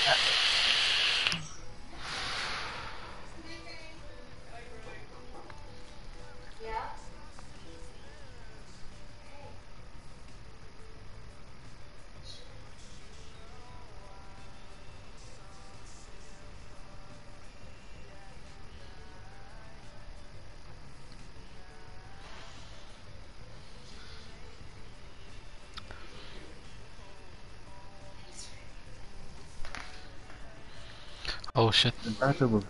Oh shit. Impossible.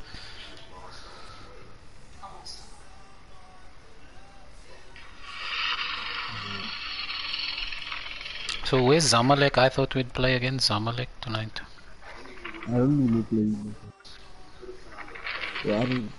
So where's Zamalek? I thought we'd play against Zamalek tonight. I don't really play. Yeah, I don't.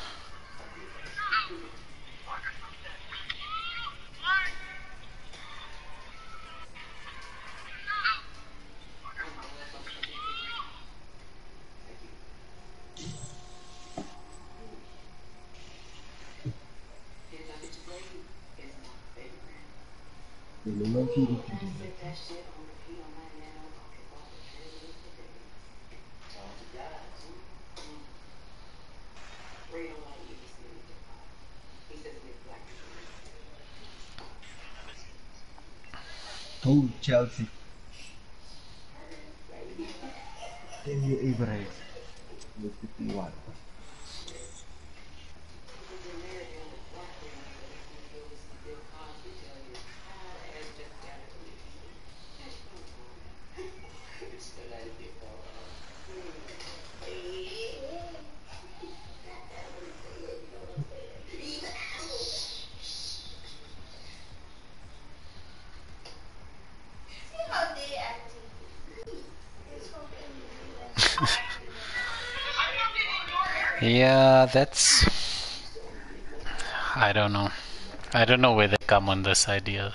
Chelsea. Daniel Average with 51. don't know where they come on this idea.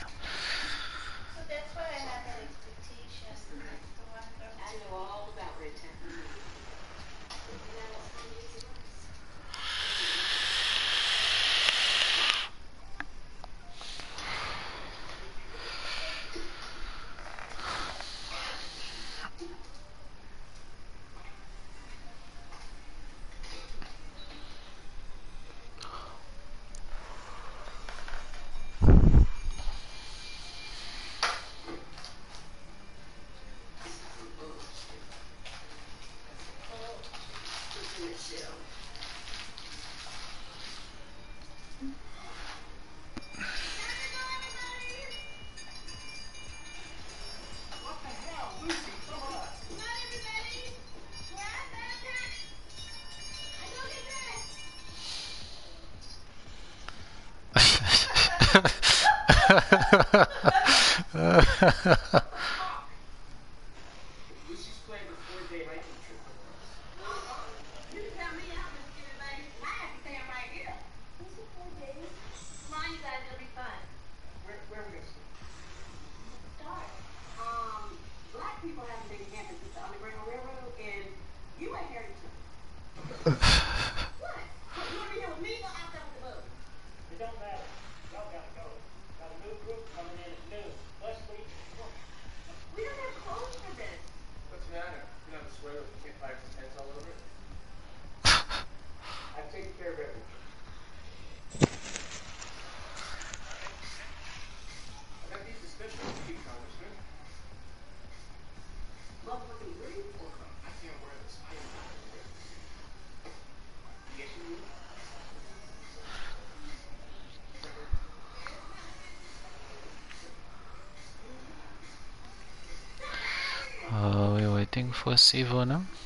Waiting for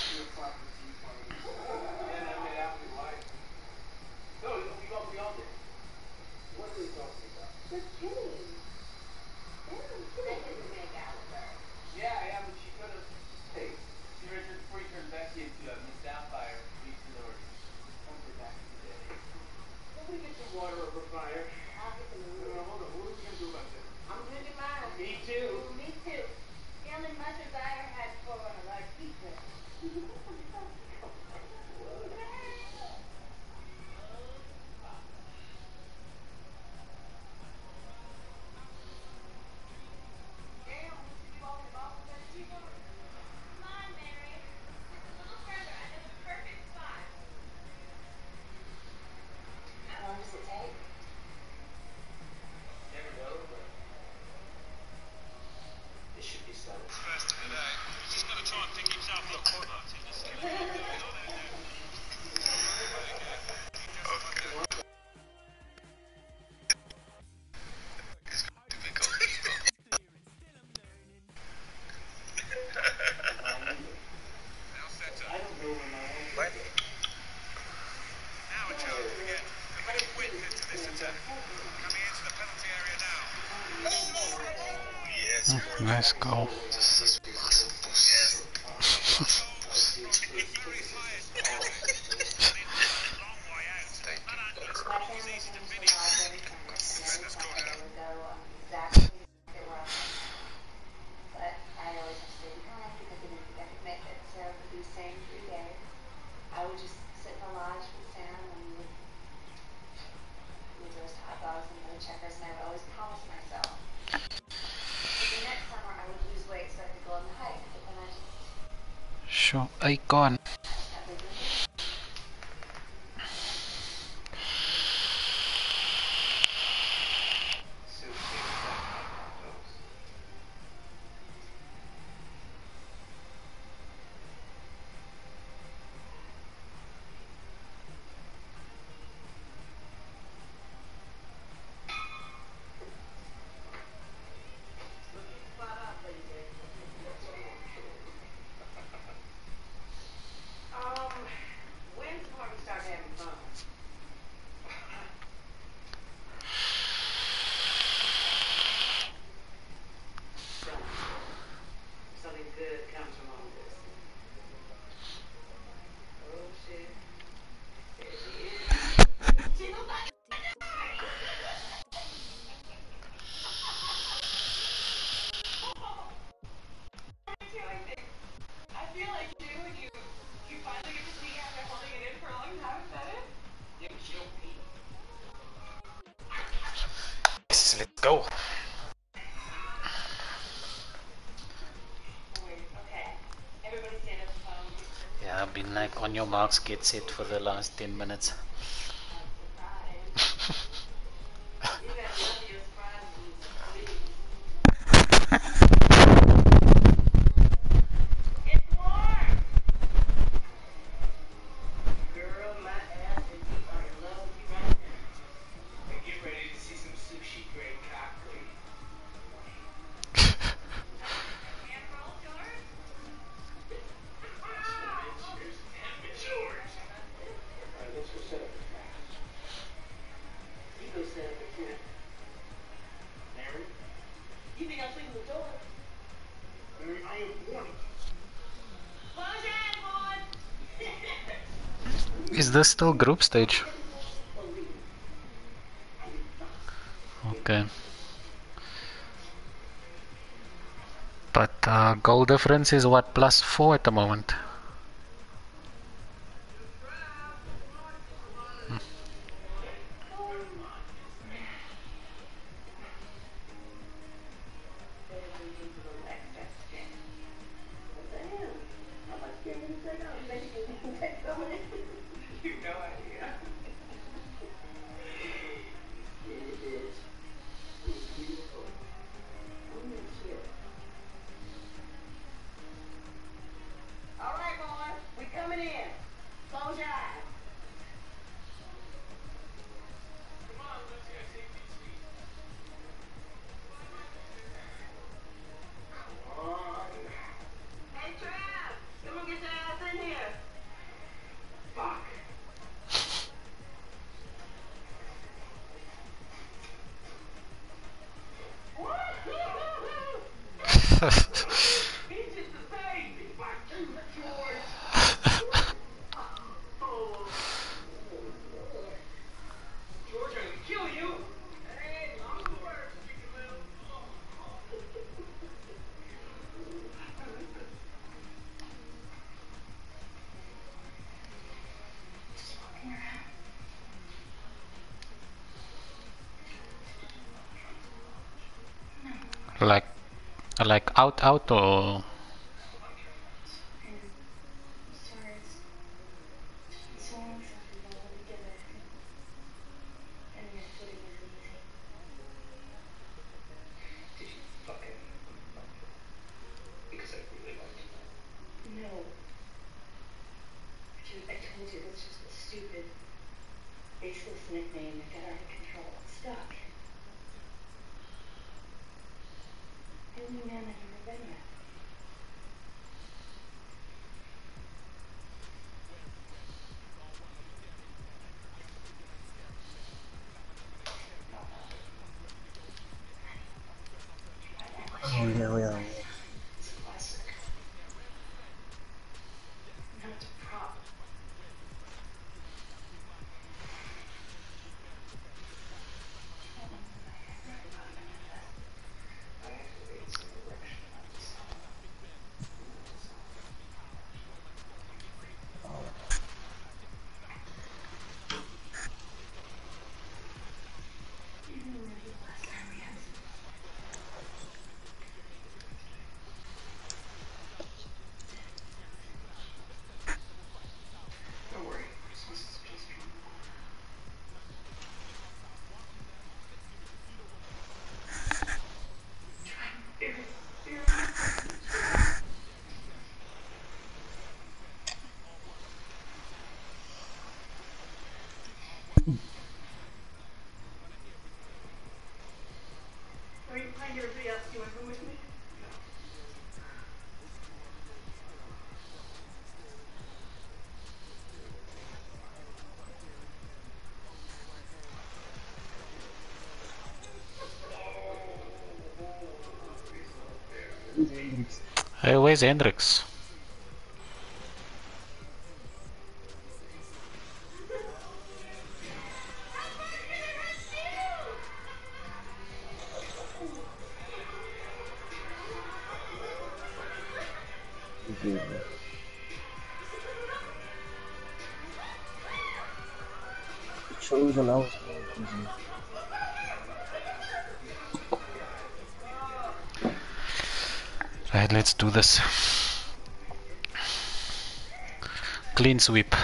now. nice gone on your marks, get set for the last 10 minutes. Is this still group stage? Okay. But uh, goal difference is what, plus 4 at the moment? like out out or everybody else you with me? Hey, where's Hendrix? this. Clean sweep.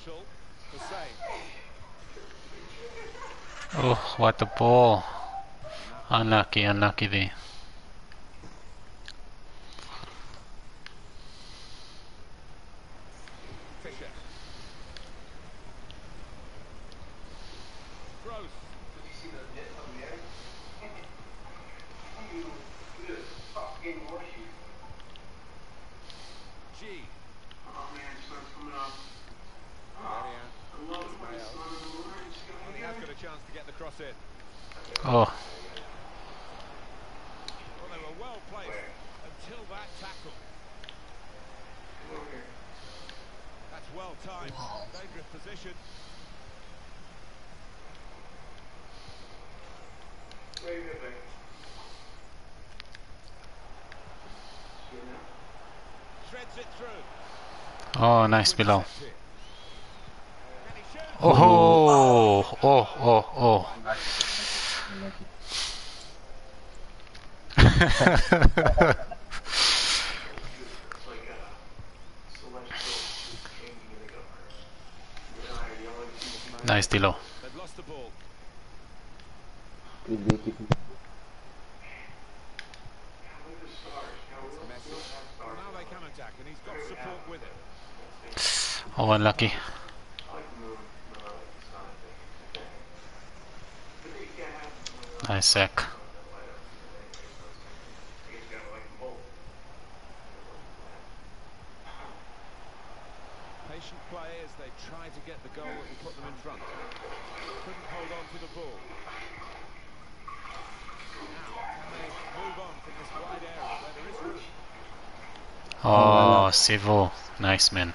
Marshall, the same. Oh, what a ball. Unlucky, unlucky there. nice below. Oh, oh, oh, oh. <laughs> nice below. Oh, unlucky. Nice sec. Patient play as they try to get the goal and put them in front. Couldn't hold on to the ball. Oh, civil, Nice man.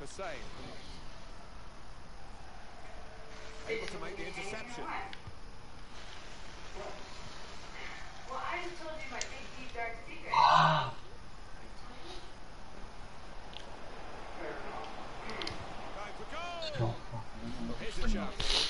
Hussein. Able to make the interception. Well, I just told you my big, deep, dark secret. Let's go. Here's chance.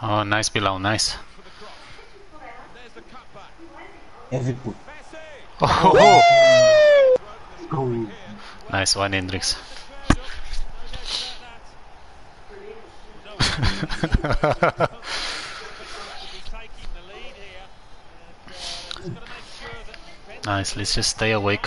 Oh, nice below, nice. Every put. Oh! Nice one, Hendrix. <laughs> nice, let's just stay awake.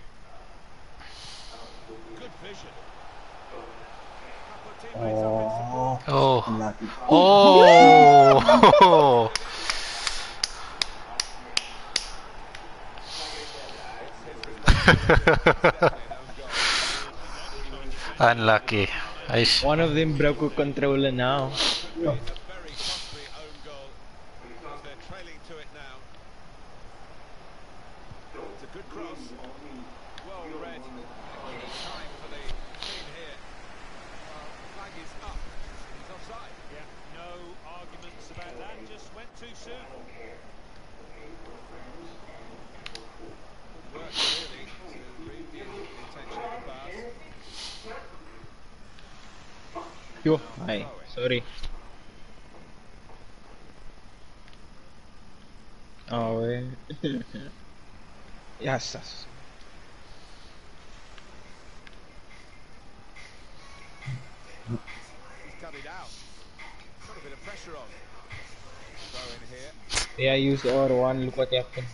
Oh. Oh. oh. <laughs> Unlucky. One of them broke controller now. Oh. <laughs> look what happened.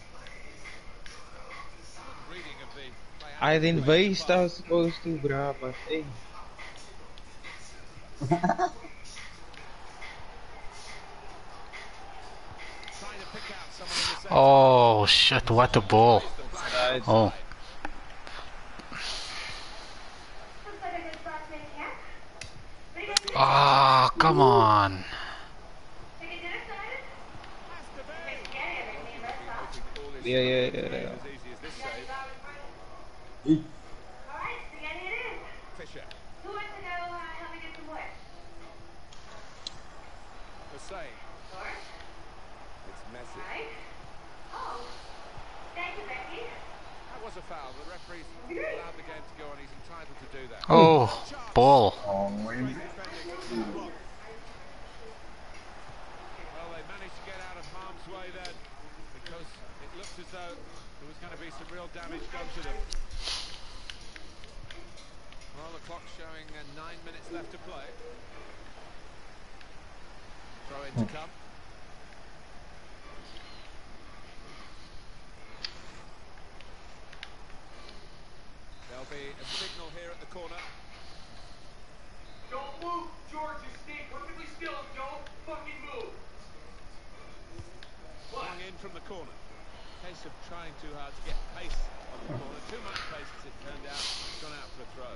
I didn't waste, I was supposed to, grab a thing. oh shit, what a ball. Oh. Ah, oh, come on. He's entitled to do that. Oh, ball. Oh, Defending on the block. Well, they managed to get out of harm's way then because it looked as though there was going to be some real damage done to them. Well, the clock's showing uh, nine minutes left to play. Throw in to come. There'll be a signal here at the corner. Don't move, George. You stay perfectly still. Don't fucking move. Flung in from the corner. Case of trying too hard to get pace on the corner. Too much pace as it turned out. It's gone out for a throw.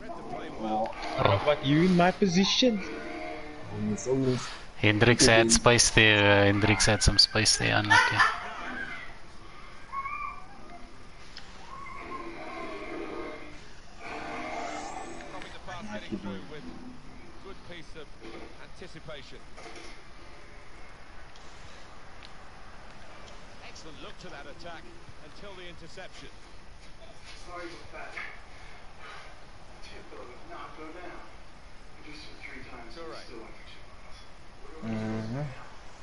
Read the. But you in my position. Always, always. Hendrix had space there. Uh, Hendrix had some space there. Unlucky. Stopping the pass getting through with good piece of anticipation. Excellent look to that attack until the interception. Sorry for that. Tippo knock go down. Reduce it three times. It's all right. Still under two miles. Mm-hmm.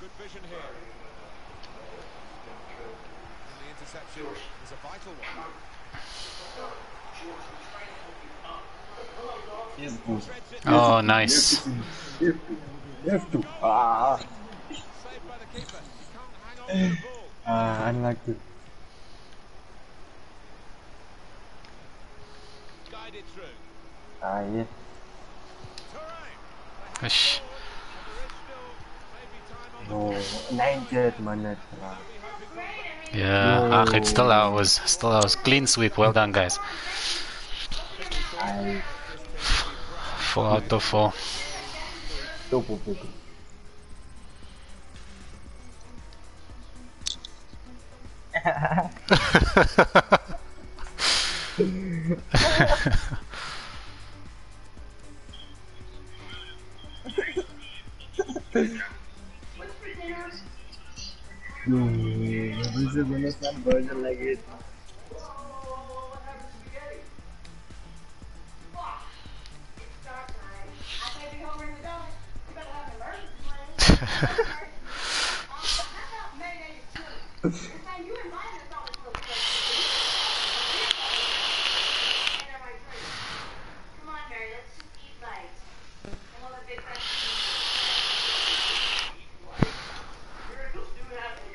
Good vision here. And the interception is a vital one. Yes, good. Threads it. Oh, nice. You have to. Ah, Saved by the keeper. He can't hang on to the ball. ah, unlucky. Guided through. Ah, yeah. Terrain. Ush. There is still maybe time on the No, 90th minute. lah. Still ours. Still ours. Clean sweep. Well done, guys. Four out of four. <laughs> Hmm, this is gonna some version like it.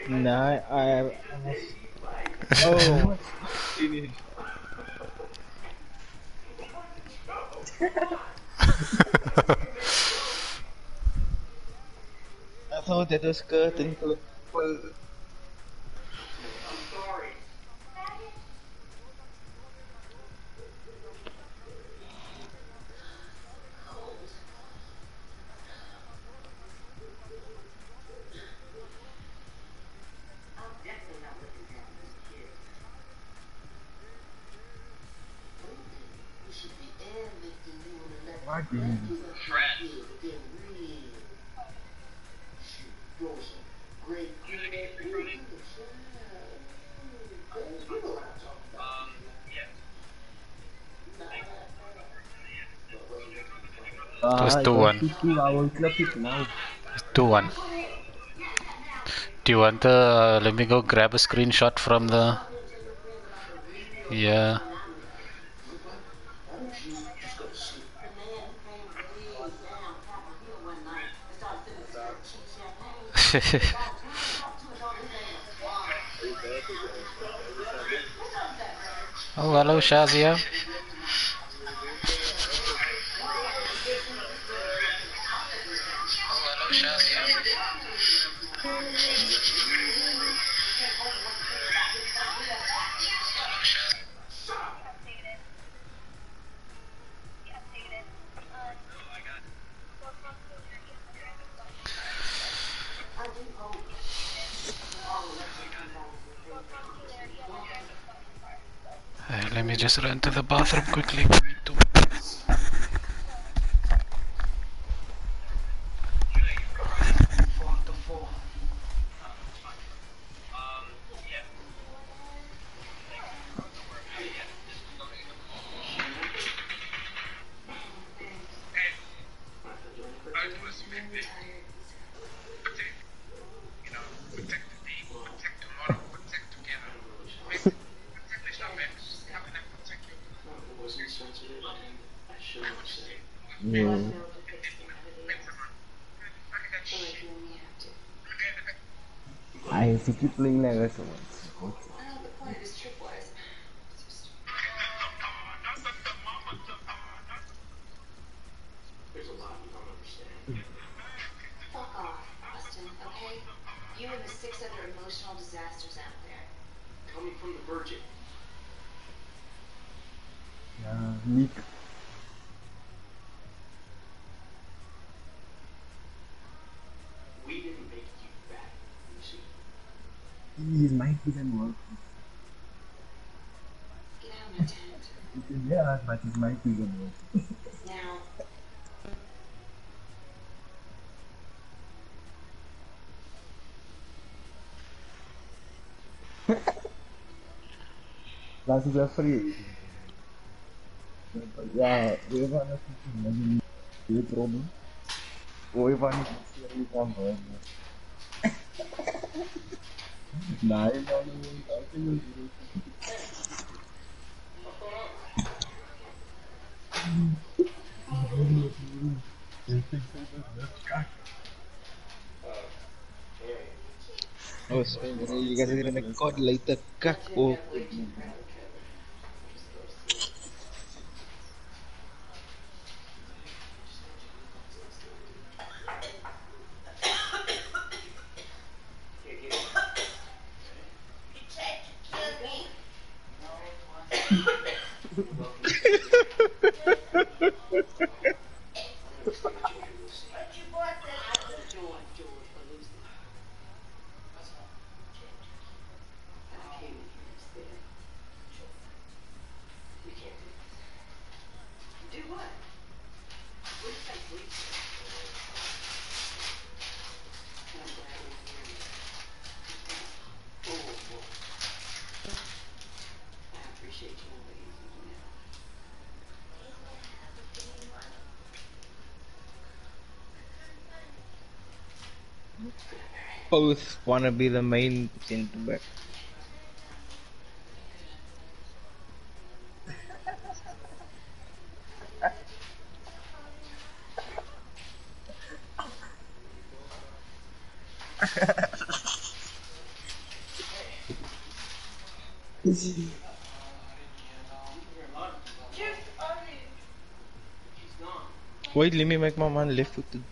Nah, I. Oh. I thought that was curtain Ah, was it 2-1. 2-2, I will club it now. 2 1. Do you want the. Uh, let me go grab a screenshot from the. Yeah. <laughs> oh, hello, Shazia. Just run to the bathroom quickly. wasn't sensitive and I shouldn't have said. Yeah. I if you keep playing like that, so much. the point of this trip was. There's a lot you don't understand. Fuck off, Austin, okay? You and the six other emotional disasters out there. Coming from the Virgin. Yeah, Nick. We didn't make you fat, Lucy. His mic didn't work. Get out of my tent. Yeah, but his mic didn't work. Now, Classes are free. Yeah, Evan imagine the problem. Oh, is is so you guys are gonna record later, kak. Oh, George, George, for losing. That's all. And I came in here instead. We can't do this. Do what? What do you think, please? And I'm glad we're here. Oh, boy. I appreciate you always, you know. Both wanna be the main center back. Wait, let me make my man left footed.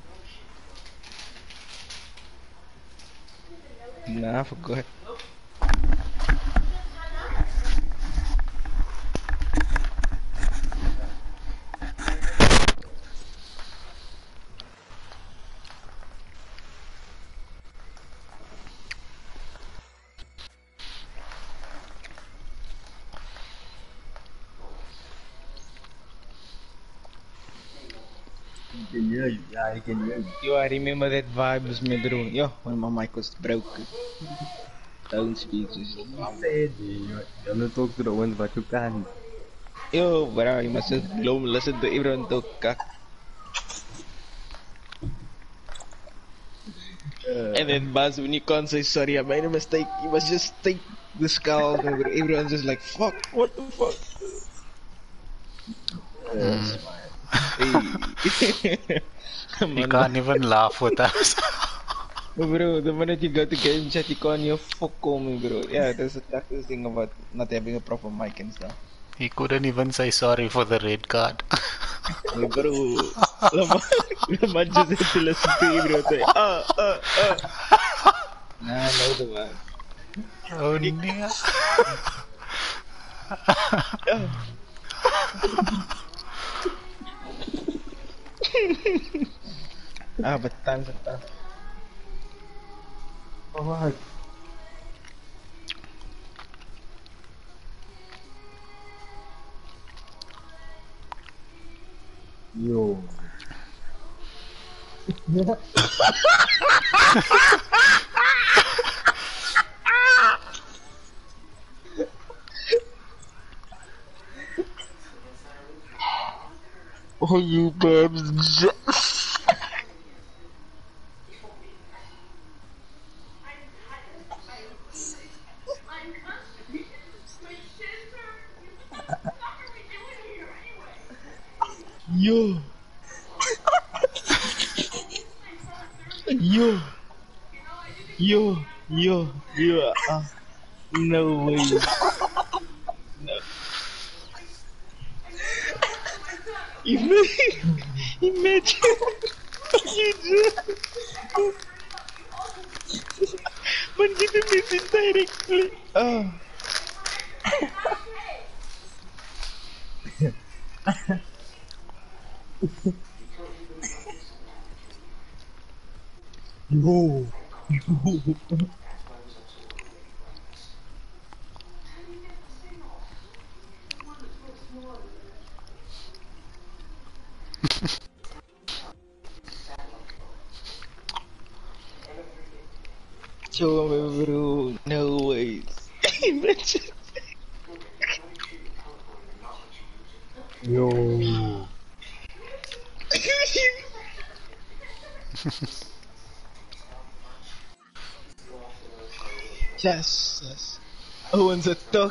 Nah, I forgot. I can hear you. Yeah, I can hear you. Yo, I remember that vibes me bro. Yo, when my mic was broken. Don't speak just He said you, you don't talk to the ones but you can't. Yo, bro, you must just don't listen to everyone talk kak. And then Baz, when you can't say sorry, I made a mistake, you must just take the skull. bro. Everyone's just like, fuck, what the fuck? Yes, Hey. <laughs> You can't even laugh with us. <laughs> Bro, the minute you go to game chat, you can't hear fuck me, bro. Yeah, that's the the thing about not having a proper mic and stuff. he couldn't even say sorry for the red card. Hey, bro, Lamar, Lamar just had to listen to you, bro. Say, uh, uh, uh. Nah, no, the man. oh dear. <laughs> Ah, betul, betul. Alright. Yo. oh, you babs.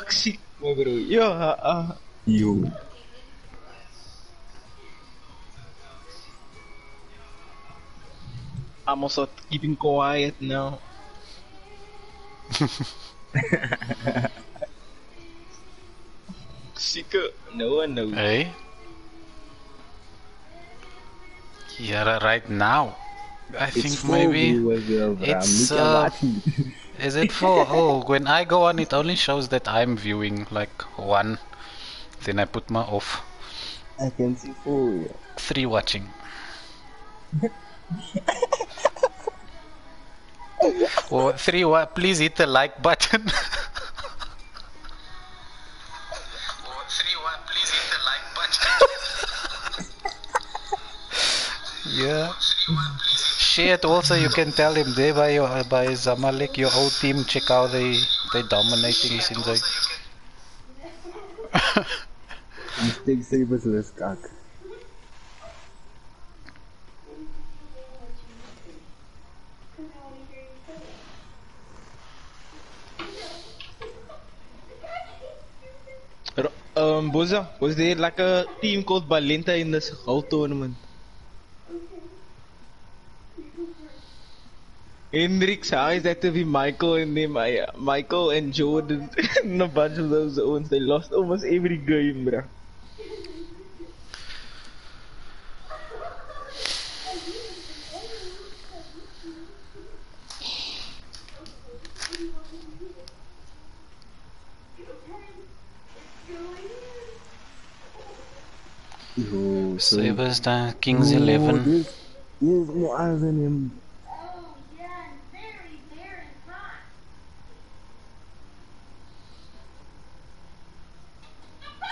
Toxic, my bro. Yo, uh, uh. Yo. I'm also keeping quiet now. <laughs> Secret. No one knows. Hey? Yeah, right now. I think maybe full viewers, bro. it's, uh, at Mati. Is it for oh <laughs> when I go on it only shows that I'm viewing like one. Then I put my off. I can see full. yeah. three watching. <laughs> Oh, three wa- please hit the like button. <laughs> Yeah share it also you can tell him there by your by Zamalek your whole team check how they they dominating Sinzai Mistake Sabers les kak. Ro- Um, Boza, was there like a team called Balenta in this whole tournament? Hendrix, how is that to be Michael and them? I, uh, Michael and Jordan <laughs> and a bunch of those ones. They lost almost every game, bruh. Yo. So, Sabers the Kings Yo, 11 This, this Muaz and him. Oh, yeah, and very, very hot.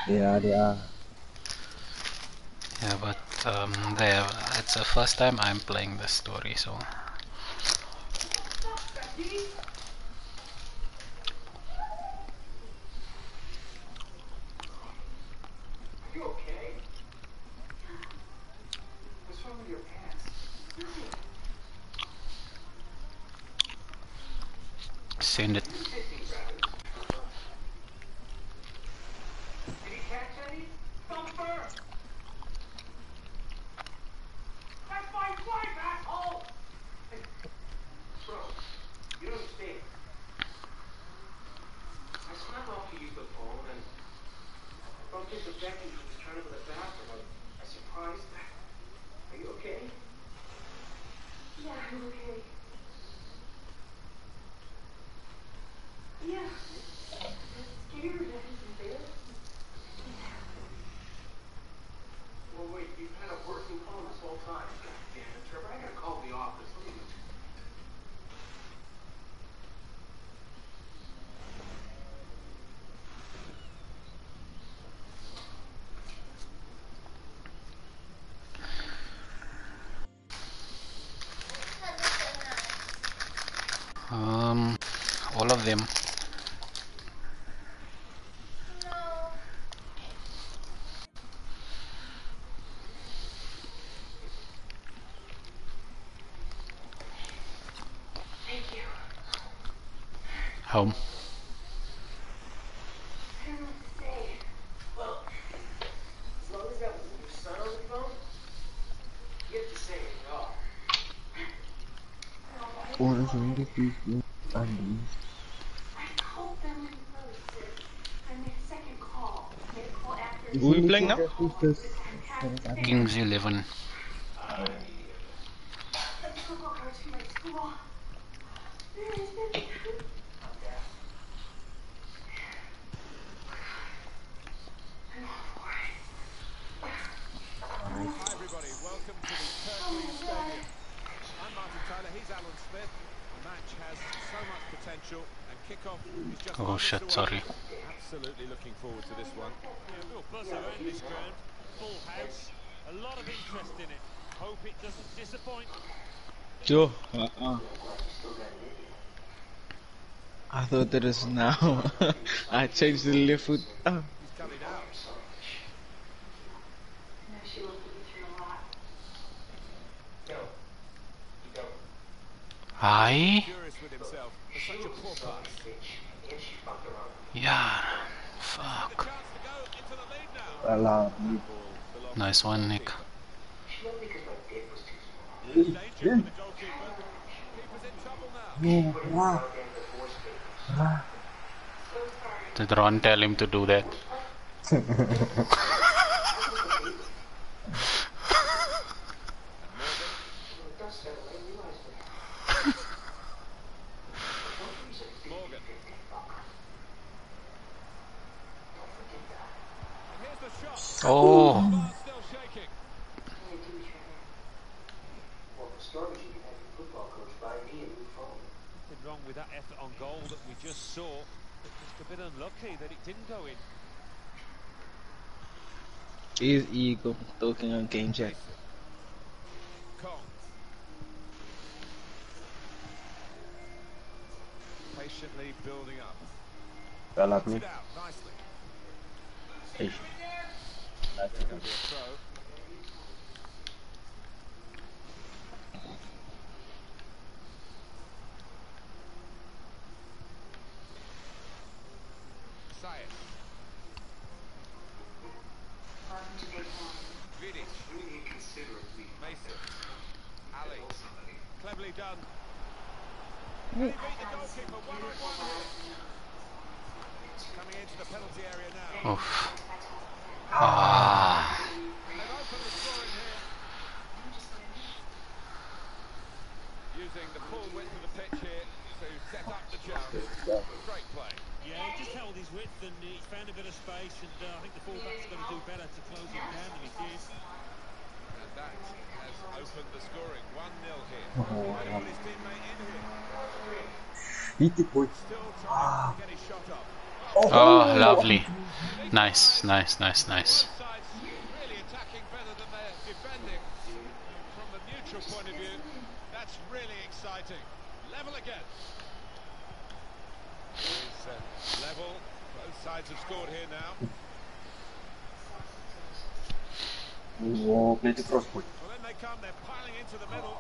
Yeah, they are. yeah but um they have, it's the first time I'm playing this story so send it Did he catch any? Thumper! That's my wife, asshole! Hey, Bro, you don't understand. I snuck off to use the phone and bumped into Becky who was trying to go to the bathroom. I, I surprised her. Are you okay? Yeah, I'm okay. Yeah. I'm scared. I'm embarrassed. Well, wait, you've had a working phone this whole time. God damn it, Trevor. I gotta call the office. Leave it. Um, all of them. Thank you. Home. I don't know what to say. Well, as long as that wasn't your son on the phone, you have to say it all. Orange window, please go and I called them first. I made a second call. I made a call after. Who we playing now? Kings 11. The football coach from my school. There is this. I'm all for it. Hi everybody, welcome to the Turkey Stadium. I'm Martin Tyler, he's Alan Smith. The match has so much potential and kickoff is just Oh moments shit, sorry. Absolutely looking forward to this one. Yeah, real buzz around this house. A lot of interest in it. Hope it doesn't disappoint. Joe. Uh-uh. I thought that is now. <laughs> I changed the left foot. Ah. He's coming out. I know she will put me through a lot. No, you don't. Hi. Furious with himself for such a poor pass. Bitch. And she fucked around. Yeah. The Fuck. chance to go into the lead now. Allah. Ball belongs Nice to one, the Nick. keeper. She went because my dick was too small. There's danger for the goalkeeper. Keeper's in trouble now. No, ah, Goddamn divorce papers. Ah. Did Ron tell him to do that? It <laughs> does settle. I realize that. Don't use it for Morgan. 50 fuck. Don't forget that. And here's the shot. Oh. Bar still shaking. Hey, do each other. Well, for starters, you can have your football coach buy me a new phone. Nothing wrong with that effort on goal that we just saw. But just a bit unlucky that it didn't go in. Here's Eagle talking on game chat. Kong. Patiently building up. Well, at me. nicely. Hey. Gonna be a throw. Sayed. Welcome to Big One. Vidic. Really inconsiderately. Mason. Ali. Cleverly done. And he beat the goalkeeper one on one here. Coming into the penalty area now. Oof. Ah. They've opened the scoring here. Using the full width of the pitch here to set up the chance. Great play. Yeah, he just held his width and he found a bit of space and uh, I think the fullback's going to do better to close him down than he did. And that has opened the scoring. 1-0 here. Oh, Trying to put his teammate in here. Beat it, boy. Still trying to get his shot off. Oh, lovely. Nice, nice, nice, nice. Really attacking better than they're defending. From the neutral point of view, that's really exciting. Level again. It's uh, level. Both sides have scored here now. Oh, play the cross, boy. Well, then they come, they're piling into the middle,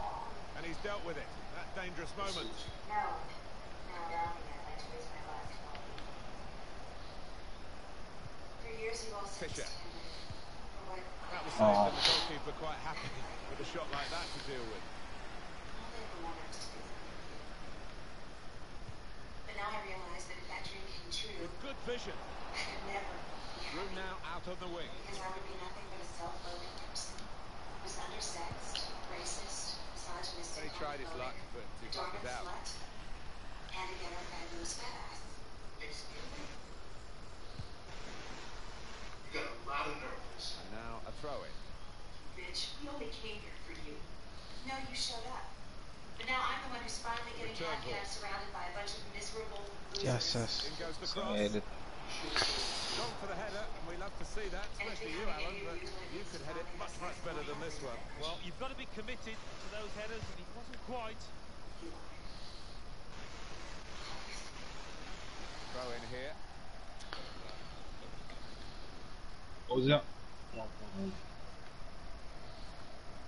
and he's dealt with it. That dangerous moment. No. No, darling, I'd like to raise my glass to all of you. For years, you all said Fisher. For That was saved, and the goalkeeper quite happy with a shot like that to deal with. all they ever wanted us to do. But now I realize that if that dream came true, With good vision, I could never be Room happy. now out on the wing. Because I would be nothing but a self-loathing person. Who was undersexed, racist, misogynistic, He tried his luck, but he got dormant it out. slut, and to get her fabulous fat ass. Excuse me? You got a lot of nerves. And now a throw in. Bitch, we only came here for you. No, you showed up. But now I'm the one who's finally getting Return ball. handcuffed uh, surrounded by a bunch of miserable losers. Yes, yes. In goes the cross. edit. Gone for the header, and we love to see that, especially you, Alan, but you could head it much, much better than this one. Well, you've got to be committed to those headers and he wasn't quite. Throw in here. What was that?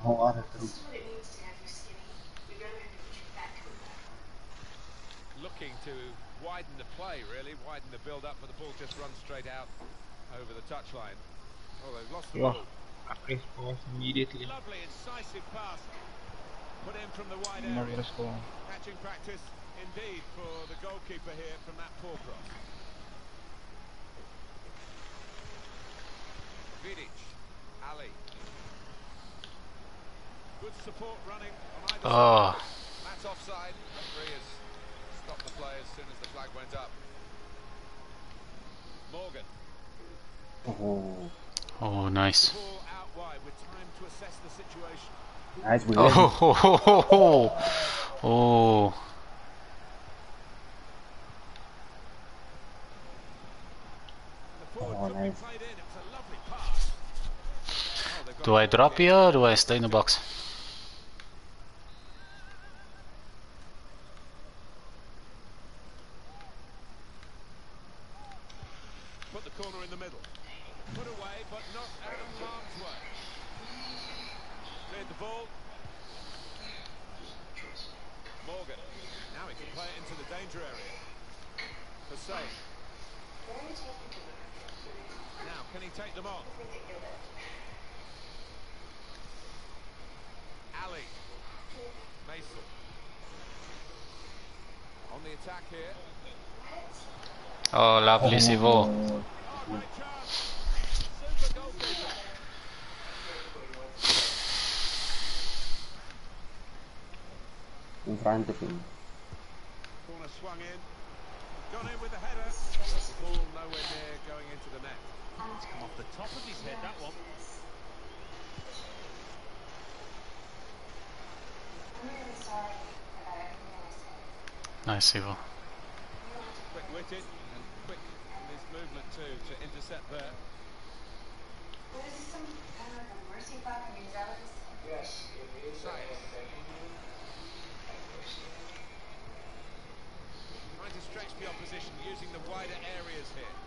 Oh, out of three. This is what it means to have you skinny. We'd rather have you put your fat coming back. Looking to widen the play, really, widen the build-up, but the ball just runs straight out over the touchline. Oh, they've lost the Yeah. ball. I press pause immediately. Lovely, incisive pass. Put in from the wide not area. gonna score. Catching practice indeed for the goalkeeper here from that poor cross. Vidic, Ali. Good support running on either Oh, side. That's offside. Referee has stopped the play as soon as the flag went up. Morgan. Oh, oh, nice. Out wide with time to assess the situation. nice. We Oh, ho, ho, ho, ho. oh. Oh, nice. played in. It's a lovely pass. Oh, they've got Do I drop here or do I stay in the box? Put the corner in the middle. Put away, but not out of harm's way. Cleared the ball. Morgan. Now he can play it into the danger area. Hussein. Now, can he take them on? Ali. Mason. On the attack here. Oh, lovely, Sivo. Oh, great chance. Super goalkeeper. In front of him. Corner swung in. Gone in with the header. The ball nowhere near going into the net. It's come off the top of his head, that one. Nice, Sivo. Quick-witted and quick in his movement too to intercept there. Saez. Trying to stretch the opposition using the wider areas here.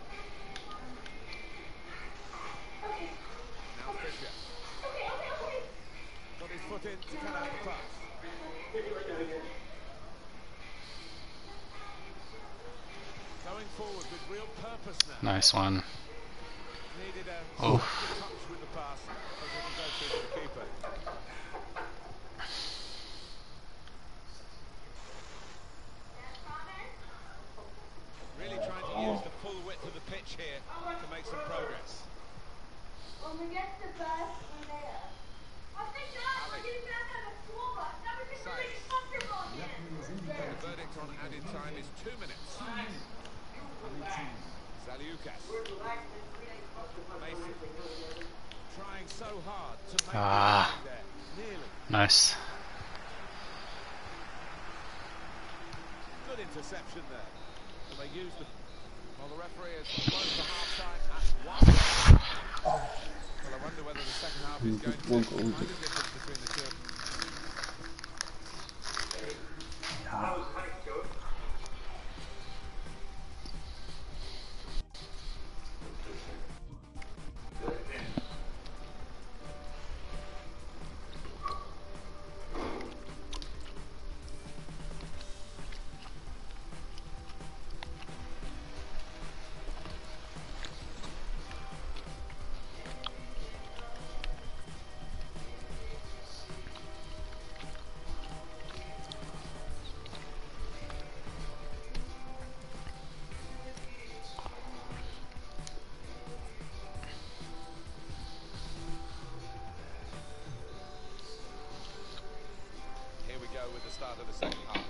Now Fisher. Got his foot in to cut out the pass. Going forward with real purpose now. Nice one. Keeper. Really trying to use the full width of the pitch here to make some progress. Ah. the opening there. Nearly. Nice. Good interception there. And they used the... Well, the referee has blown for half-time at one. Well, I wonder whether the second half is going to Won't go find into a difference between the two. The start of the second half.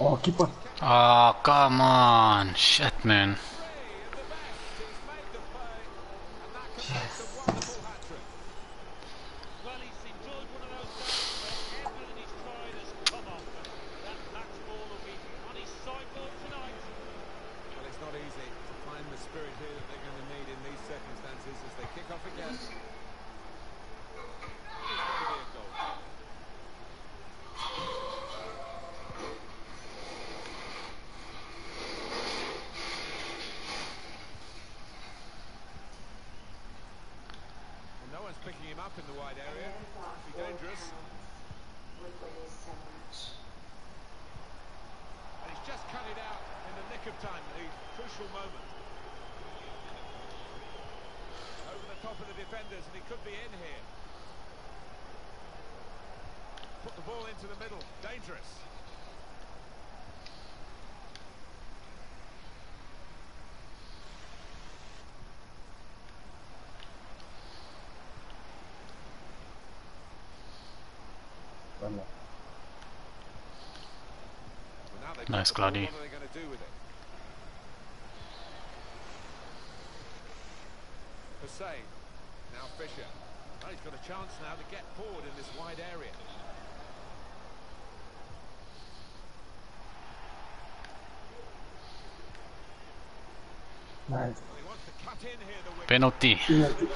Oh, keeper. Oh, ah, come on. Shit, man. Thanks, Gladdy. Hussein, now Fisher. Well, he's got a chance now to get forward in this wide area. Nice. Penalty. Penalty.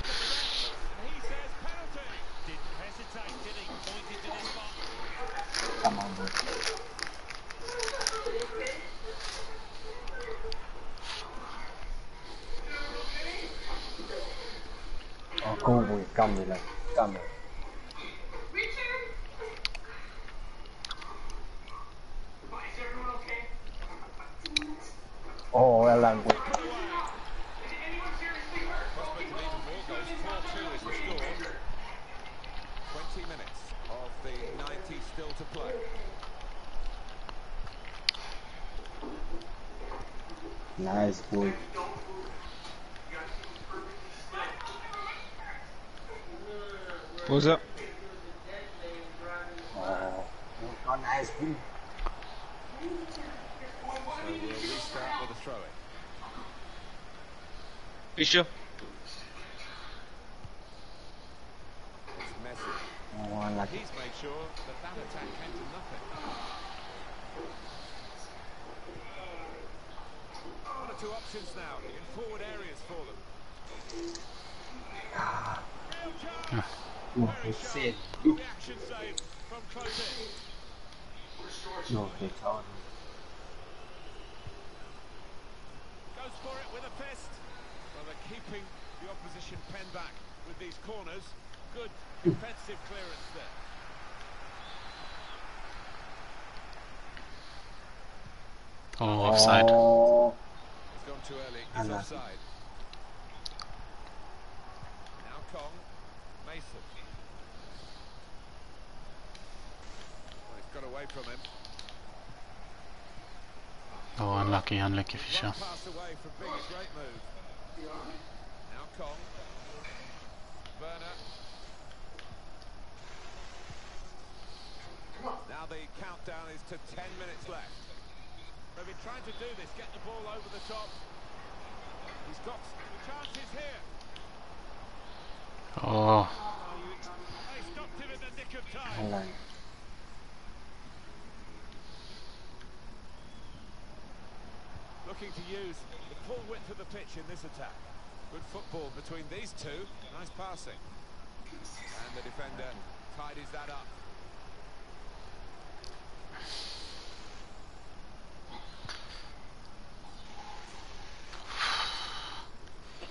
干没了干没了。Good hmm. defensive clearance there. Oh, offside. He's gone too early. He's oh, offside. Now Kong. Mason. Well, he's got away from him. Oh, unlucky, unlucky Fisher. Pass away from being a great move. Now Kong. Now the countdown is to 10 minutes left. They've been trying to do this, get the ball over the top. He's got the chances here. Oh. oh Looking to use the full width of the pitch in this attack. Good football between these two. Nice passing. And the defender tidies that up.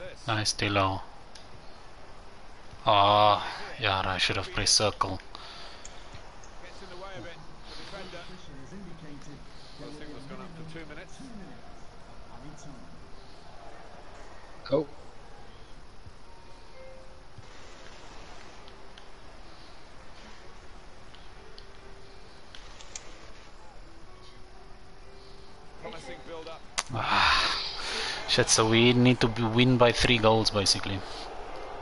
this. Nice Dilo. Oh, yeah, I should have pressed circle. Gets in the way of it. The defender. Well, signal's gone up to two minutes. Go. Promising build up. Shit, so we need to be win by three goals basically.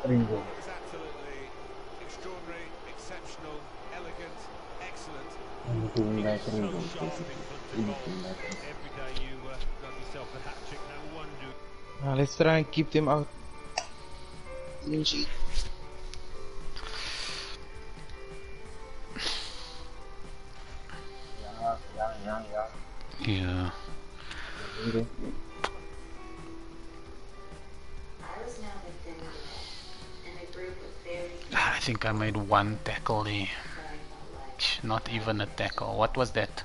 Ringo It's absolutely extraordinary, exceptional, elegant, excellent. Hindi win by three goals sharp basically. in front of Hindi goal. win by three. Every day uh, got yourself a hat trick. No wonder. Now let's try and keep them out. Yeah, yeah, yeah, yeah. Think I made one tackle Not even a tackle. What was that?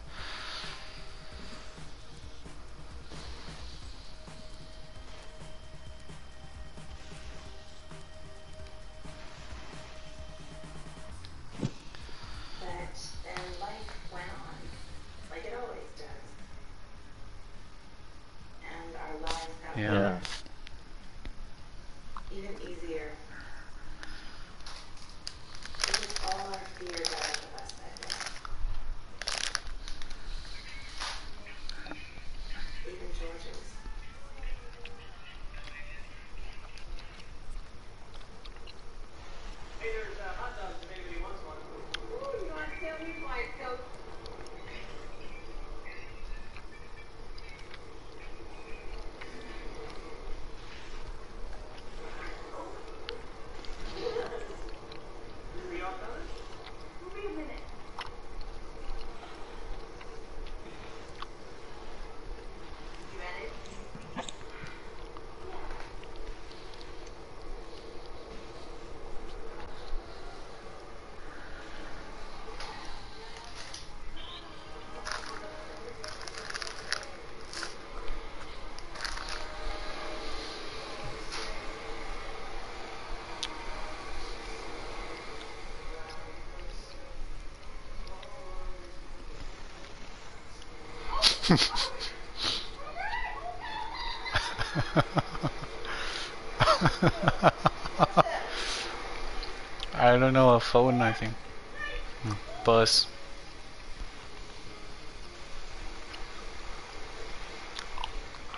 I don't know, a phone I think. Hmm, Purse.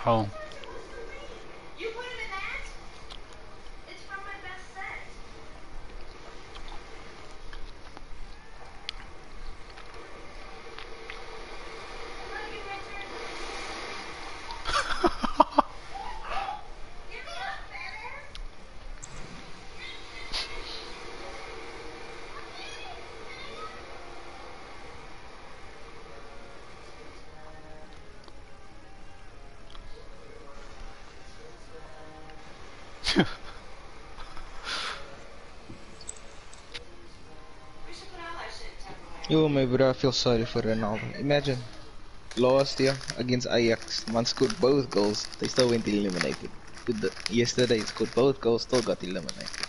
Oh. You put him in that? It's from my best set. I love you, Richard. Give me up, badass. We should put all our shit in Tupperware. Yo, my bro, I feel sorry for Ronaldo. Imagine, last year against Ajax, man scored both goals, they still went eliminated. The, yesterday, scored both goals, still got eliminated.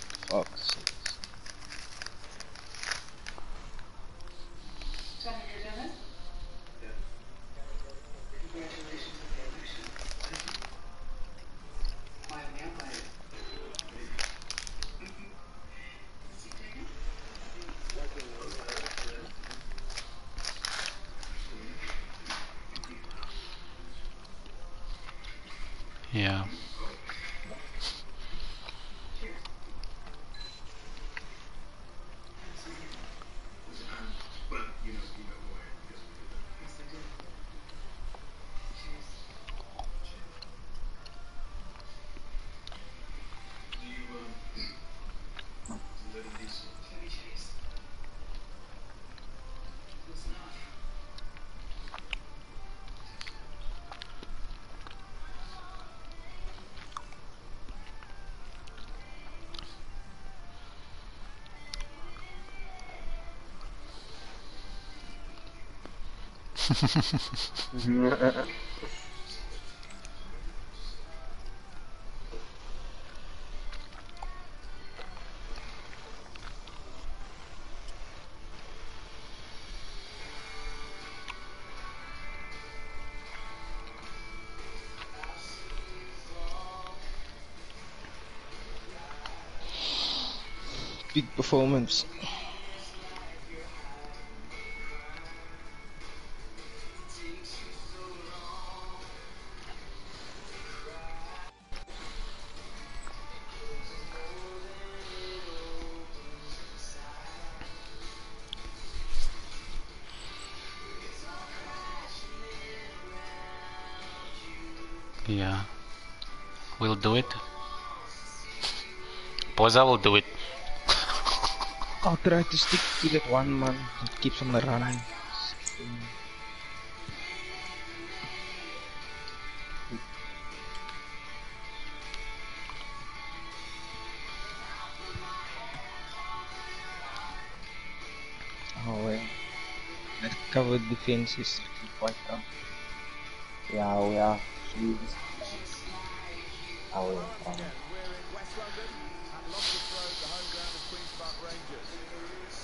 Big performance. Do it. Poza will do it. I'll try to stick to that one man that keeps on running. Oh well. That covered defense is quite tough. Yeah, oh, we are. Jesus. Ground of Queen's Park Rangers.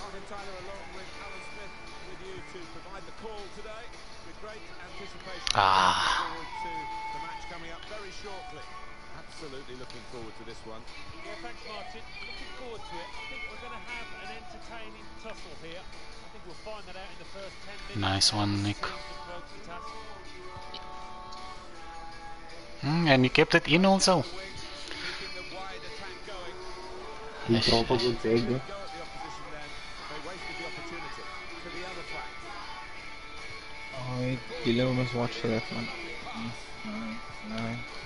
Martin Tyler along with Alan Smith with you to provide the call today with great anticipation. Ah. Forward to the match coming up very shortly. Absolutely looking forward to this one. Yeah, thanks, Martin. Looking forward to it. I think we're going to have an entertaining tussle here. I think we'll find that out in the first 10 minutes. Nice one, Nick. Mm, and you kept it in also. Keeping the wide attack going. Die tropa goed zeg, Go at the opposition then. The opportunity. To the other flank. Oh wait, Dylan must watch for that one. No, no,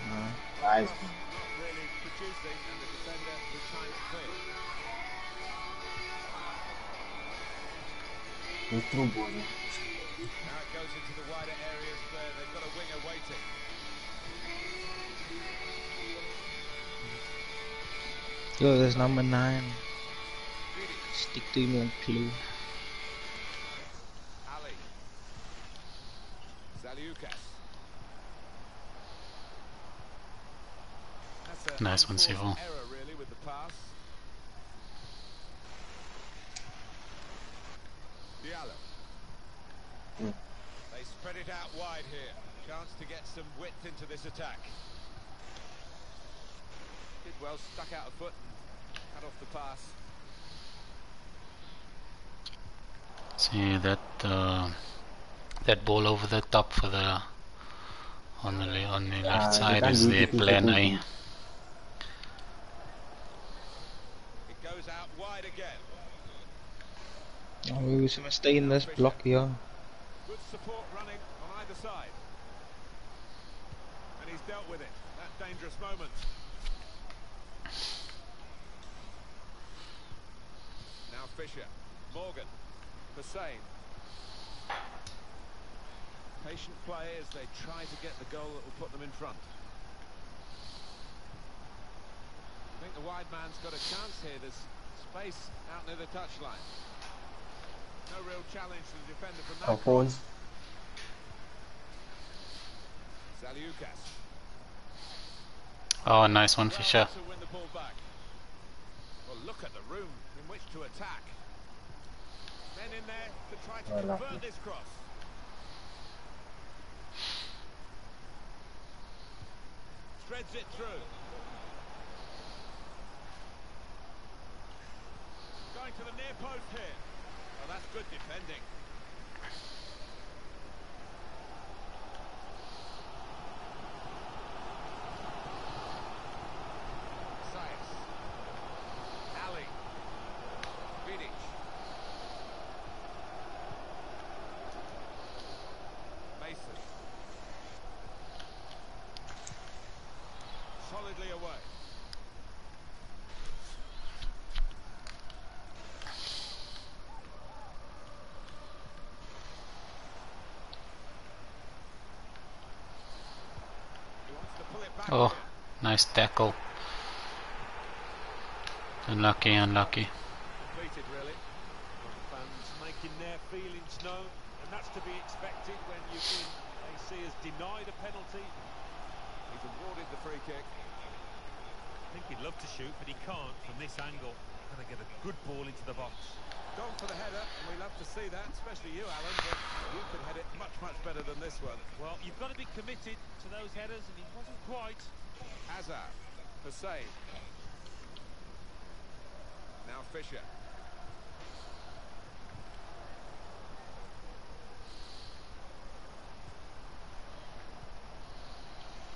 no. Nice. Not really producing Yo, there's number nine. Stick to him on clue. Ali. Zaliukas. Nice one, unforced Sivo. Error really with the pass. Diallo. Mm. They spread it out wide here. Chance to get some width into this attack. Did well, stuck out a foot cut off the pass. See that uh, that ball over the top for the on the on the left Ah, side they is can't the do it, plan A. It goes out wide again. Oh, we must stay in this block here. Good support running on either side. And he's dealt with it. That dangerous moment. Now Fisher. Morgan. Hussein. Patient play as they try to get the goal that will put them in front. I think the wide man's got a chance here. There's space out near the touchline. No real challenge to the defender from that. Our phones. Zaliukas. Oh, nice one, Well Fisher. to win the ball back. Well, look at the room in which to attack. Men in there to try to Well, convert this cross. Threads it through. Going to the near post here. Well, that's good defending. Saiz. Ali. Vidic. Mason. Solidly away. He wants to pull it back Oh, nice tackle. Unlucky, unlucky. Completed, really. Fans making their feelings known, and that's to be expected when you've been, they see as denied a penalty. He's awarded the free kick. I think he'd love to shoot, but he can't from this angle. Got to get a good ball into the box. Gone for the header, and we love to see that, especially you, Alan, but you could head it much, much better than this one. Well, you've got to be committed to those headers, and he wasn't quite. Hazard, Hussein. Now Fisher.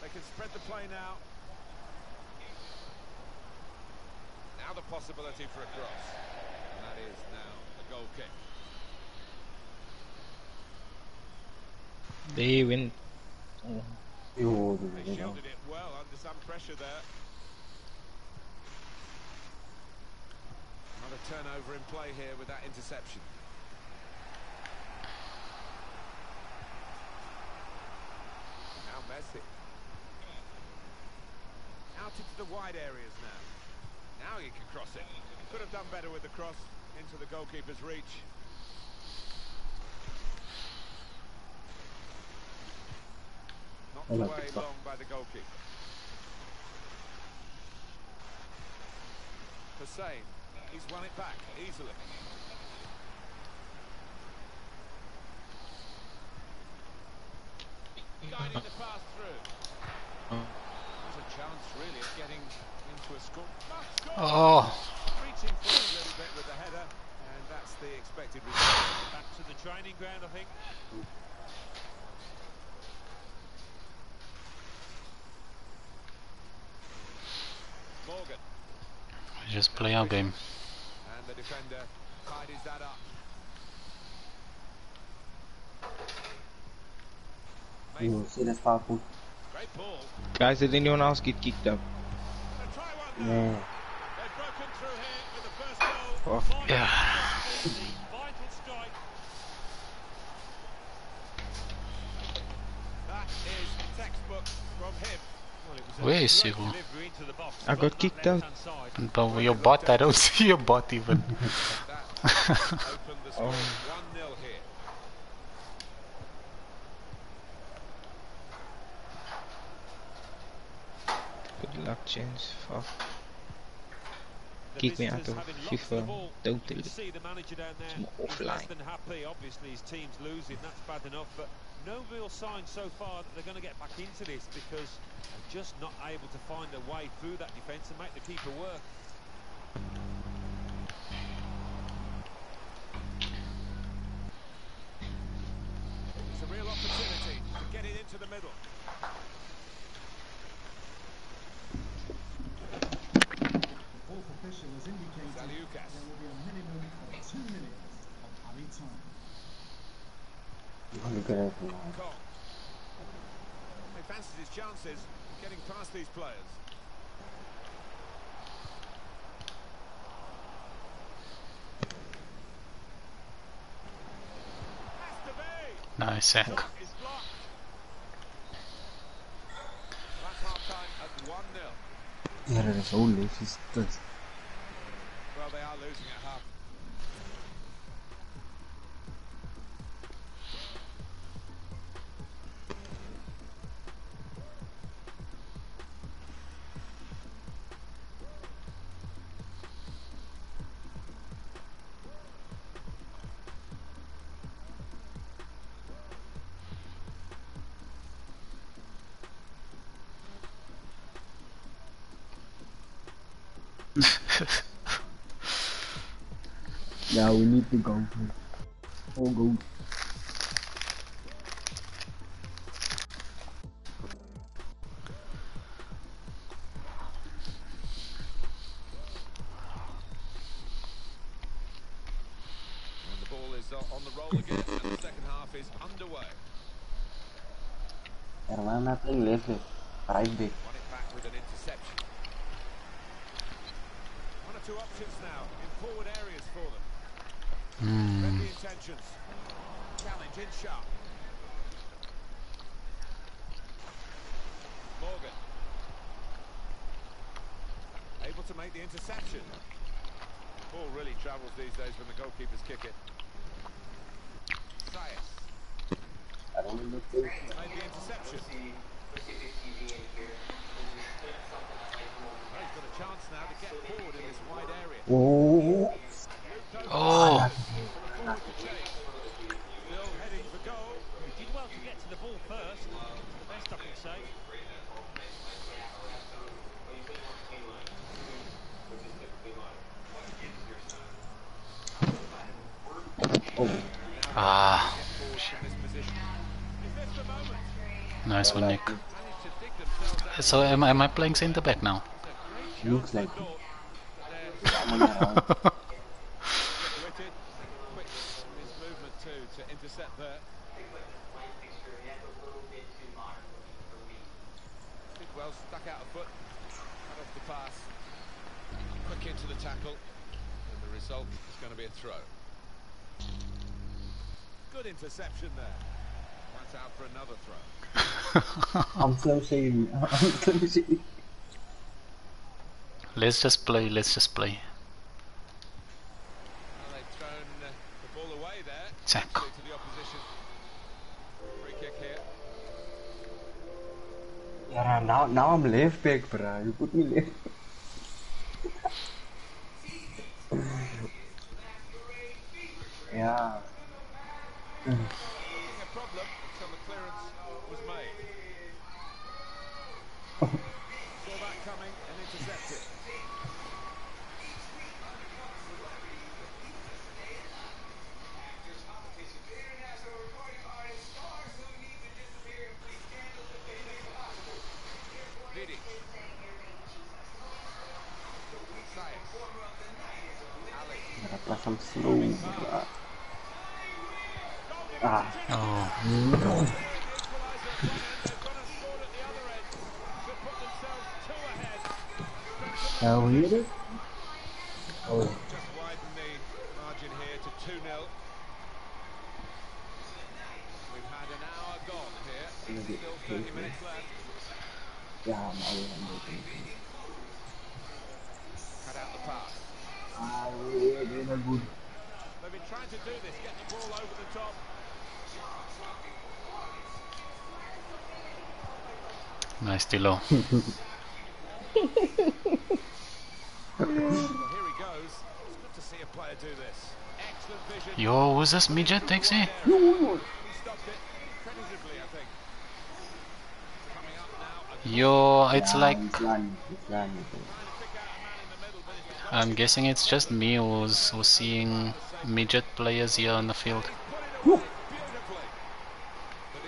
They can spread the play now. Now the possibility for a cross. And that is now a goal kick. They win. Oh, They shielded it well under some pressure there. Not a turnover in play here with that interception. Now Messi. Out into the wide areas now. Now you can cross it. Could have done better with the cross into the goalkeeper's reach. Knocked away long by the goalkeeper. Hussein, he's won it back easily. Guiding the pass through. There's a chance really of getting into a score. Oh, Reaching forward a little bit with the header, and that's the expected result. Back to the training ground, I think. Morgan, just play our game. And the defender tidies that up. Yo, Mason, serious powerful. great ball. guys, did anyone else get kicked out? They'll try one now. Yeah. They've broken through here with the first goal. Fuck. Yeah. Vital strike. That is textbook from him. Well, it was a Where is great Sivu? delivery into the box. I got kicked out. left-hand. But your bot, I don't <laughs> see your bot even. That opened the score. Oh. 1 0 here. Good luck, James. Fuck. Kick me out visitors of having lots of FIFA the ball. totally. You can see the manager down there Some is less offline. Than happy. Obviously, his team's losing. That's bad enough. But no real sign so far that they're going to get back into this because they're just not able to find a way through that defence and make the keeper work. It's a real opportunity to get it into the middle. The Fourth official has indicated there will be a minimum of two minutes of added time. Look at it now. He fancies his chances getting past these players. Has to be. Nice sack. Shot is blocked. That's half time at 1 0. Yeah, that is only if he's Well, they are losing the ball is uh, on the roll again, and the second half is underway. Hermana playing left back. Right back. Won it back with an interception. One or two options now in forward areas for them. Hmm. Friendly. Challenge in sharp. Morgan. Able to make the interception. Ball really travels these days when the goalkeepers kick it. Sayas I don't know the made the interception. Well, he's got a chance now to get forward in this wide area. Oh. Moment? nice one, Nick. Managed to dig themselves out. So am, am I playing centre back now? Looks like <laughs> it. Thought Someone around. witted, quick in his movement too to intercept there. Bidwell stuck out a foot, cut off the pass, quick into the tackle, and the result is going to be a throw. Good interception there. That's out for another throw. <laughs> I'm so shady. <laughs> I'm so shady. Let's just play, let's just play. Well, they've Yeah, now, now I'm left back, bro. You put me left. yeah. 2-0. We've had an hour gone here. Still 30 paper. minutes left. Yeah, I'm always Cut out the pass. Ah, yeah, yeah, yeah, good. They've been trying to do this, get the ball over the top. Nice Dilo. <laughs> well, here he goes. It's good to see a player do this. Yo, who's this midget taxi? He stopped it creditably, I think. Coming up now. A Yo, it's like He's lying. He's lying. trying to pick out a man in the middle, but it's I'm guessing it's just me who's, who's seeing midget players here on the field. put it away beautifully. The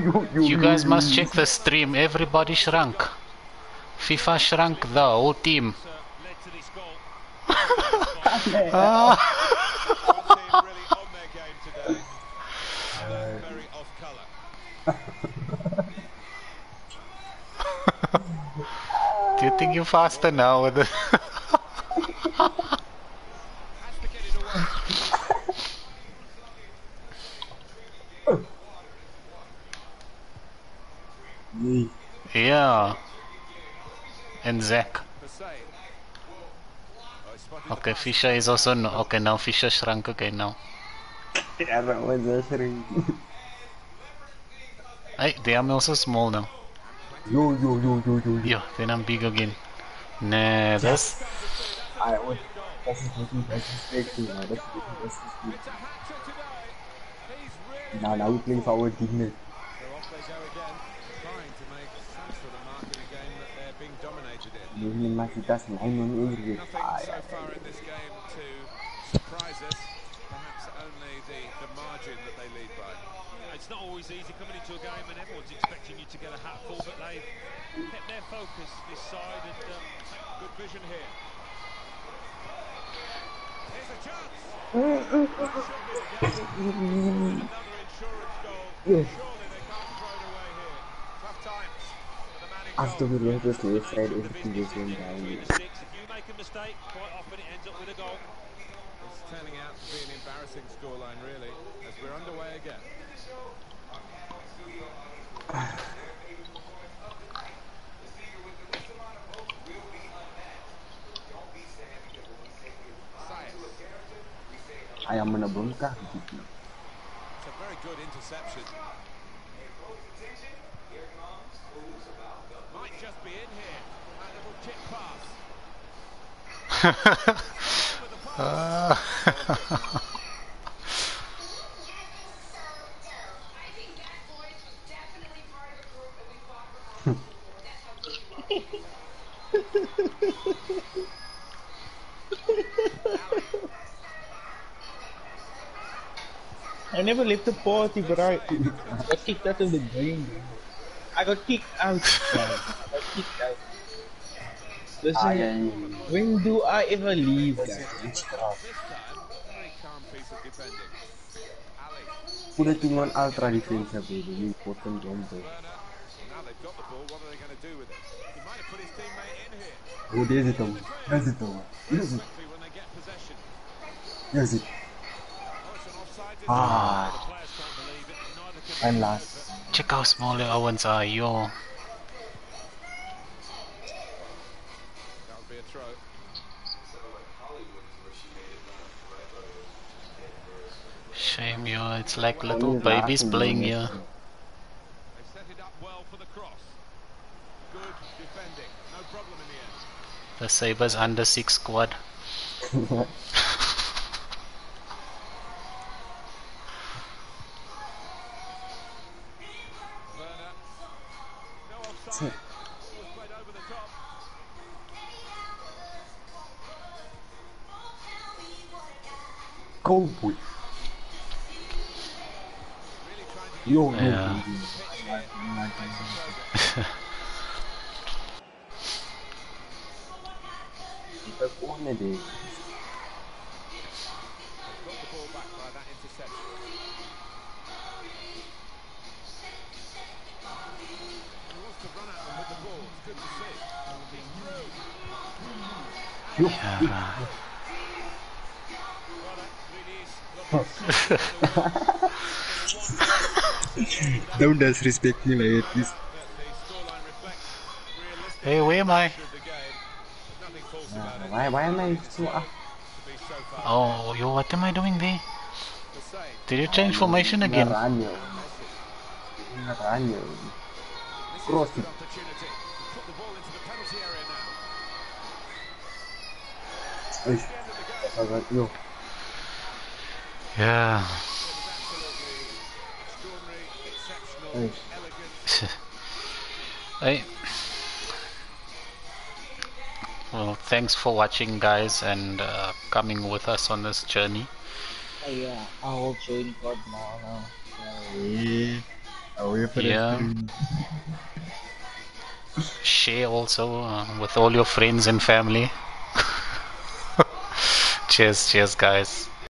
defence You, guys must check the stream. Everybody shrunk. FIFA shrunk the whole team <laughs> led to this goal. Ah. team really on their game today. And they're very off colour. Do you think you're faster now with the Has to get it Yeah. And Zach. Hussein. He spotted the Okay. Fisher is also no. Okay, now Fisher shrunk again now. Yeah, that was a shrink. Hey, they are also small now. Yo, yo, yo, yo, yo, yo. Yeah, then I'm big again. Nah, that's I was. Das ist wirklich disrespectful, man. Das ist wirklich disrespectful. It's a hat-trick today. He's really Now, now we playing for our dignity. So off they go again, trying to make some sort of mark in a game that they're being dominated in. Ini masih tas main non Inggris. Nothing so far in this game to surprise us. Perhaps only the, the margin that they lead by. Yeah, it's not always easy coming into a game and everyone's expecting you to get a hatful, focus this side and um, Good vision here. Here's a chance. Another insurance goal. Yes. Surely they can't throw it away here. Tough times for the man in goal. Left side the everything business just went between down. the. If you make a mistake, quite often it ends up with a goal. It's turning out to be an embarrassing scoreline, really, as we're underway again. Ayam menebun kah gitu. It's I never left the party, but I <laughs> got kicked out of the game. I got kicked out. <laughs> I got kicked out. Listen, ya, ya. when do I ever leave, guys? This time, very calm piece of defending. Ali, Udah tinggal ultra defense apa itu, ini important game tuh. Werner. Now they've got the ball. What are they going to do with it? Ah. and the last. Check how small the ovens are, yo. That would be a. Shame, yo. It's like little babies playing the here. They set it up well for the cross. Good defending. No problem in the end. The Sabres under six squad. <laughs> It's good to see. Yo. Yeah. <laughs> Don't disrespect me like this. That the scoreline reflects realistic Hey, where am I? of the game. There's nothing false about it. Why, why am I so? To be so far Oh, yo, what am I doing there? Did you change formation again? Ngaranyo. Ngaranyo. Cross is a it. good opportunity to put the ball into the penalty area now. Eish. Agak yo. Yeah. It was absolutely extraordinary, exceptional, Eish. elegant. Hey. Well, thanks for watching, guys, and uh, coming with us on this journey. Oh yeah, I will join God now. now. Eh. Away for Yeah. <laughs> Share also uh, with all your friends and family. <laughs> cheers, cheers, guys.